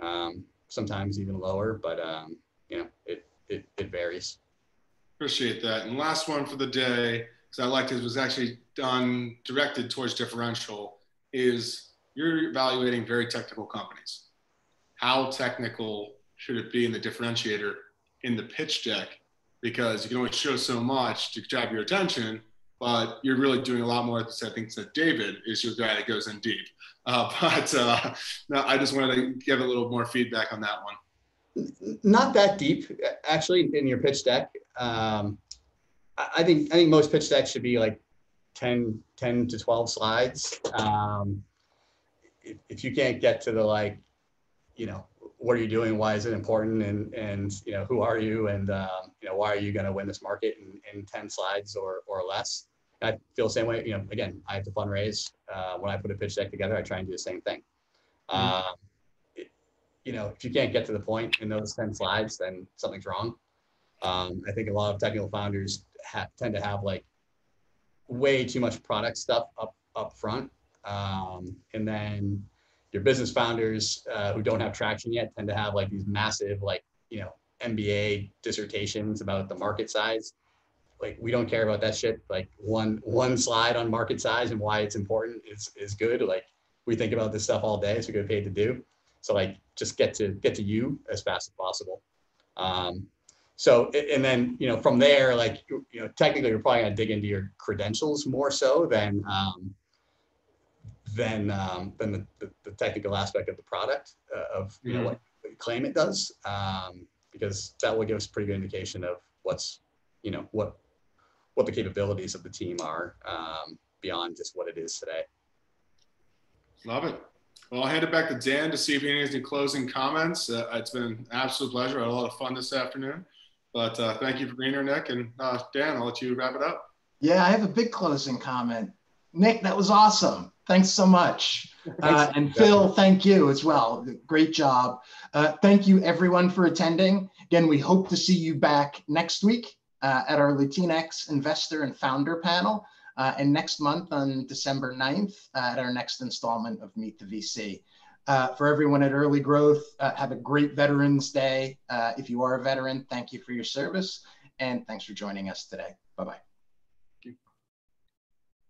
Um, sometimes even lower, but um, you know it, it it varies. Appreciate that. And last one for the day, because I liked it, was actually done directed towards differential. Is you're evaluating very technical companies. How technical should it be in the differentiator in the pitch deck? Because you can only show so much to grab your attention, but you're really doing a lot more. I think that David is your guy that goes in deep. Uh, *laughs* but uh, no, I just wanted to give a little more feedback on that one. Not that deep, actually, in your pitch deck. Um, I think I think most pitch decks should be like 10, 10 to 12 slides. Um, if, if you can't get to the like, you know, what are you doing? Why is it important? And and you know, who are you? And um, you know, why are you going to win this market in, in 10 slides or or less? I feel the same way. You know, again, I have to fundraise. Uh, when I put a pitch deck together, I try and do the same thing. Mm-hmm. Um, it, you know, if you can't get to the point in those 10 slides, then something's wrong. Um, I think a lot of technical founders ha- tend to have like way too much product stuff up up front, um, and then your business founders uh, who don't have traction yet tend to have like these massive like you know MBA dissertations about the market size like we don't care about that shit. Like one one slide on market size and why it's important is is good. Like we think about this stuff all day, so we get paid to do. So like just get to get to you as fast as possible. Um, so and then you know from there, like you know technically you're probably gonna dig into your credentials more so than um, than um, than the, the, the technical aspect of the product uh, of you mm-hmm. know what claim it does um, because that will give us a pretty good indication of what's you know what what the capabilities of the team are um, beyond just what it is today. Love it. Well, I'll hand it back to Dan to see if he has any closing comments. Uh, it's been an absolute pleasure. I had a lot of fun this afternoon. But uh, thank you for being here, Nick. And uh, Dan, I'll let you wrap it up. Yeah, I have a big closing comment. Nick, that was awesome. Thanks so much. *laughs* Uh, and Phil, thank you as well. Great job. Uh, thank you, everyone, for attending. Again, we hope to see you back next week uh, at our Latinx investor and founder panel. Uh, and next month on December 9th uh, at our next installment of Meet the VC. Uh, for everyone at Early Growth, uh, have a great Veterans Day. Uh, if you are a veteran, thank you for your service and thanks for joining us today. Bye bye.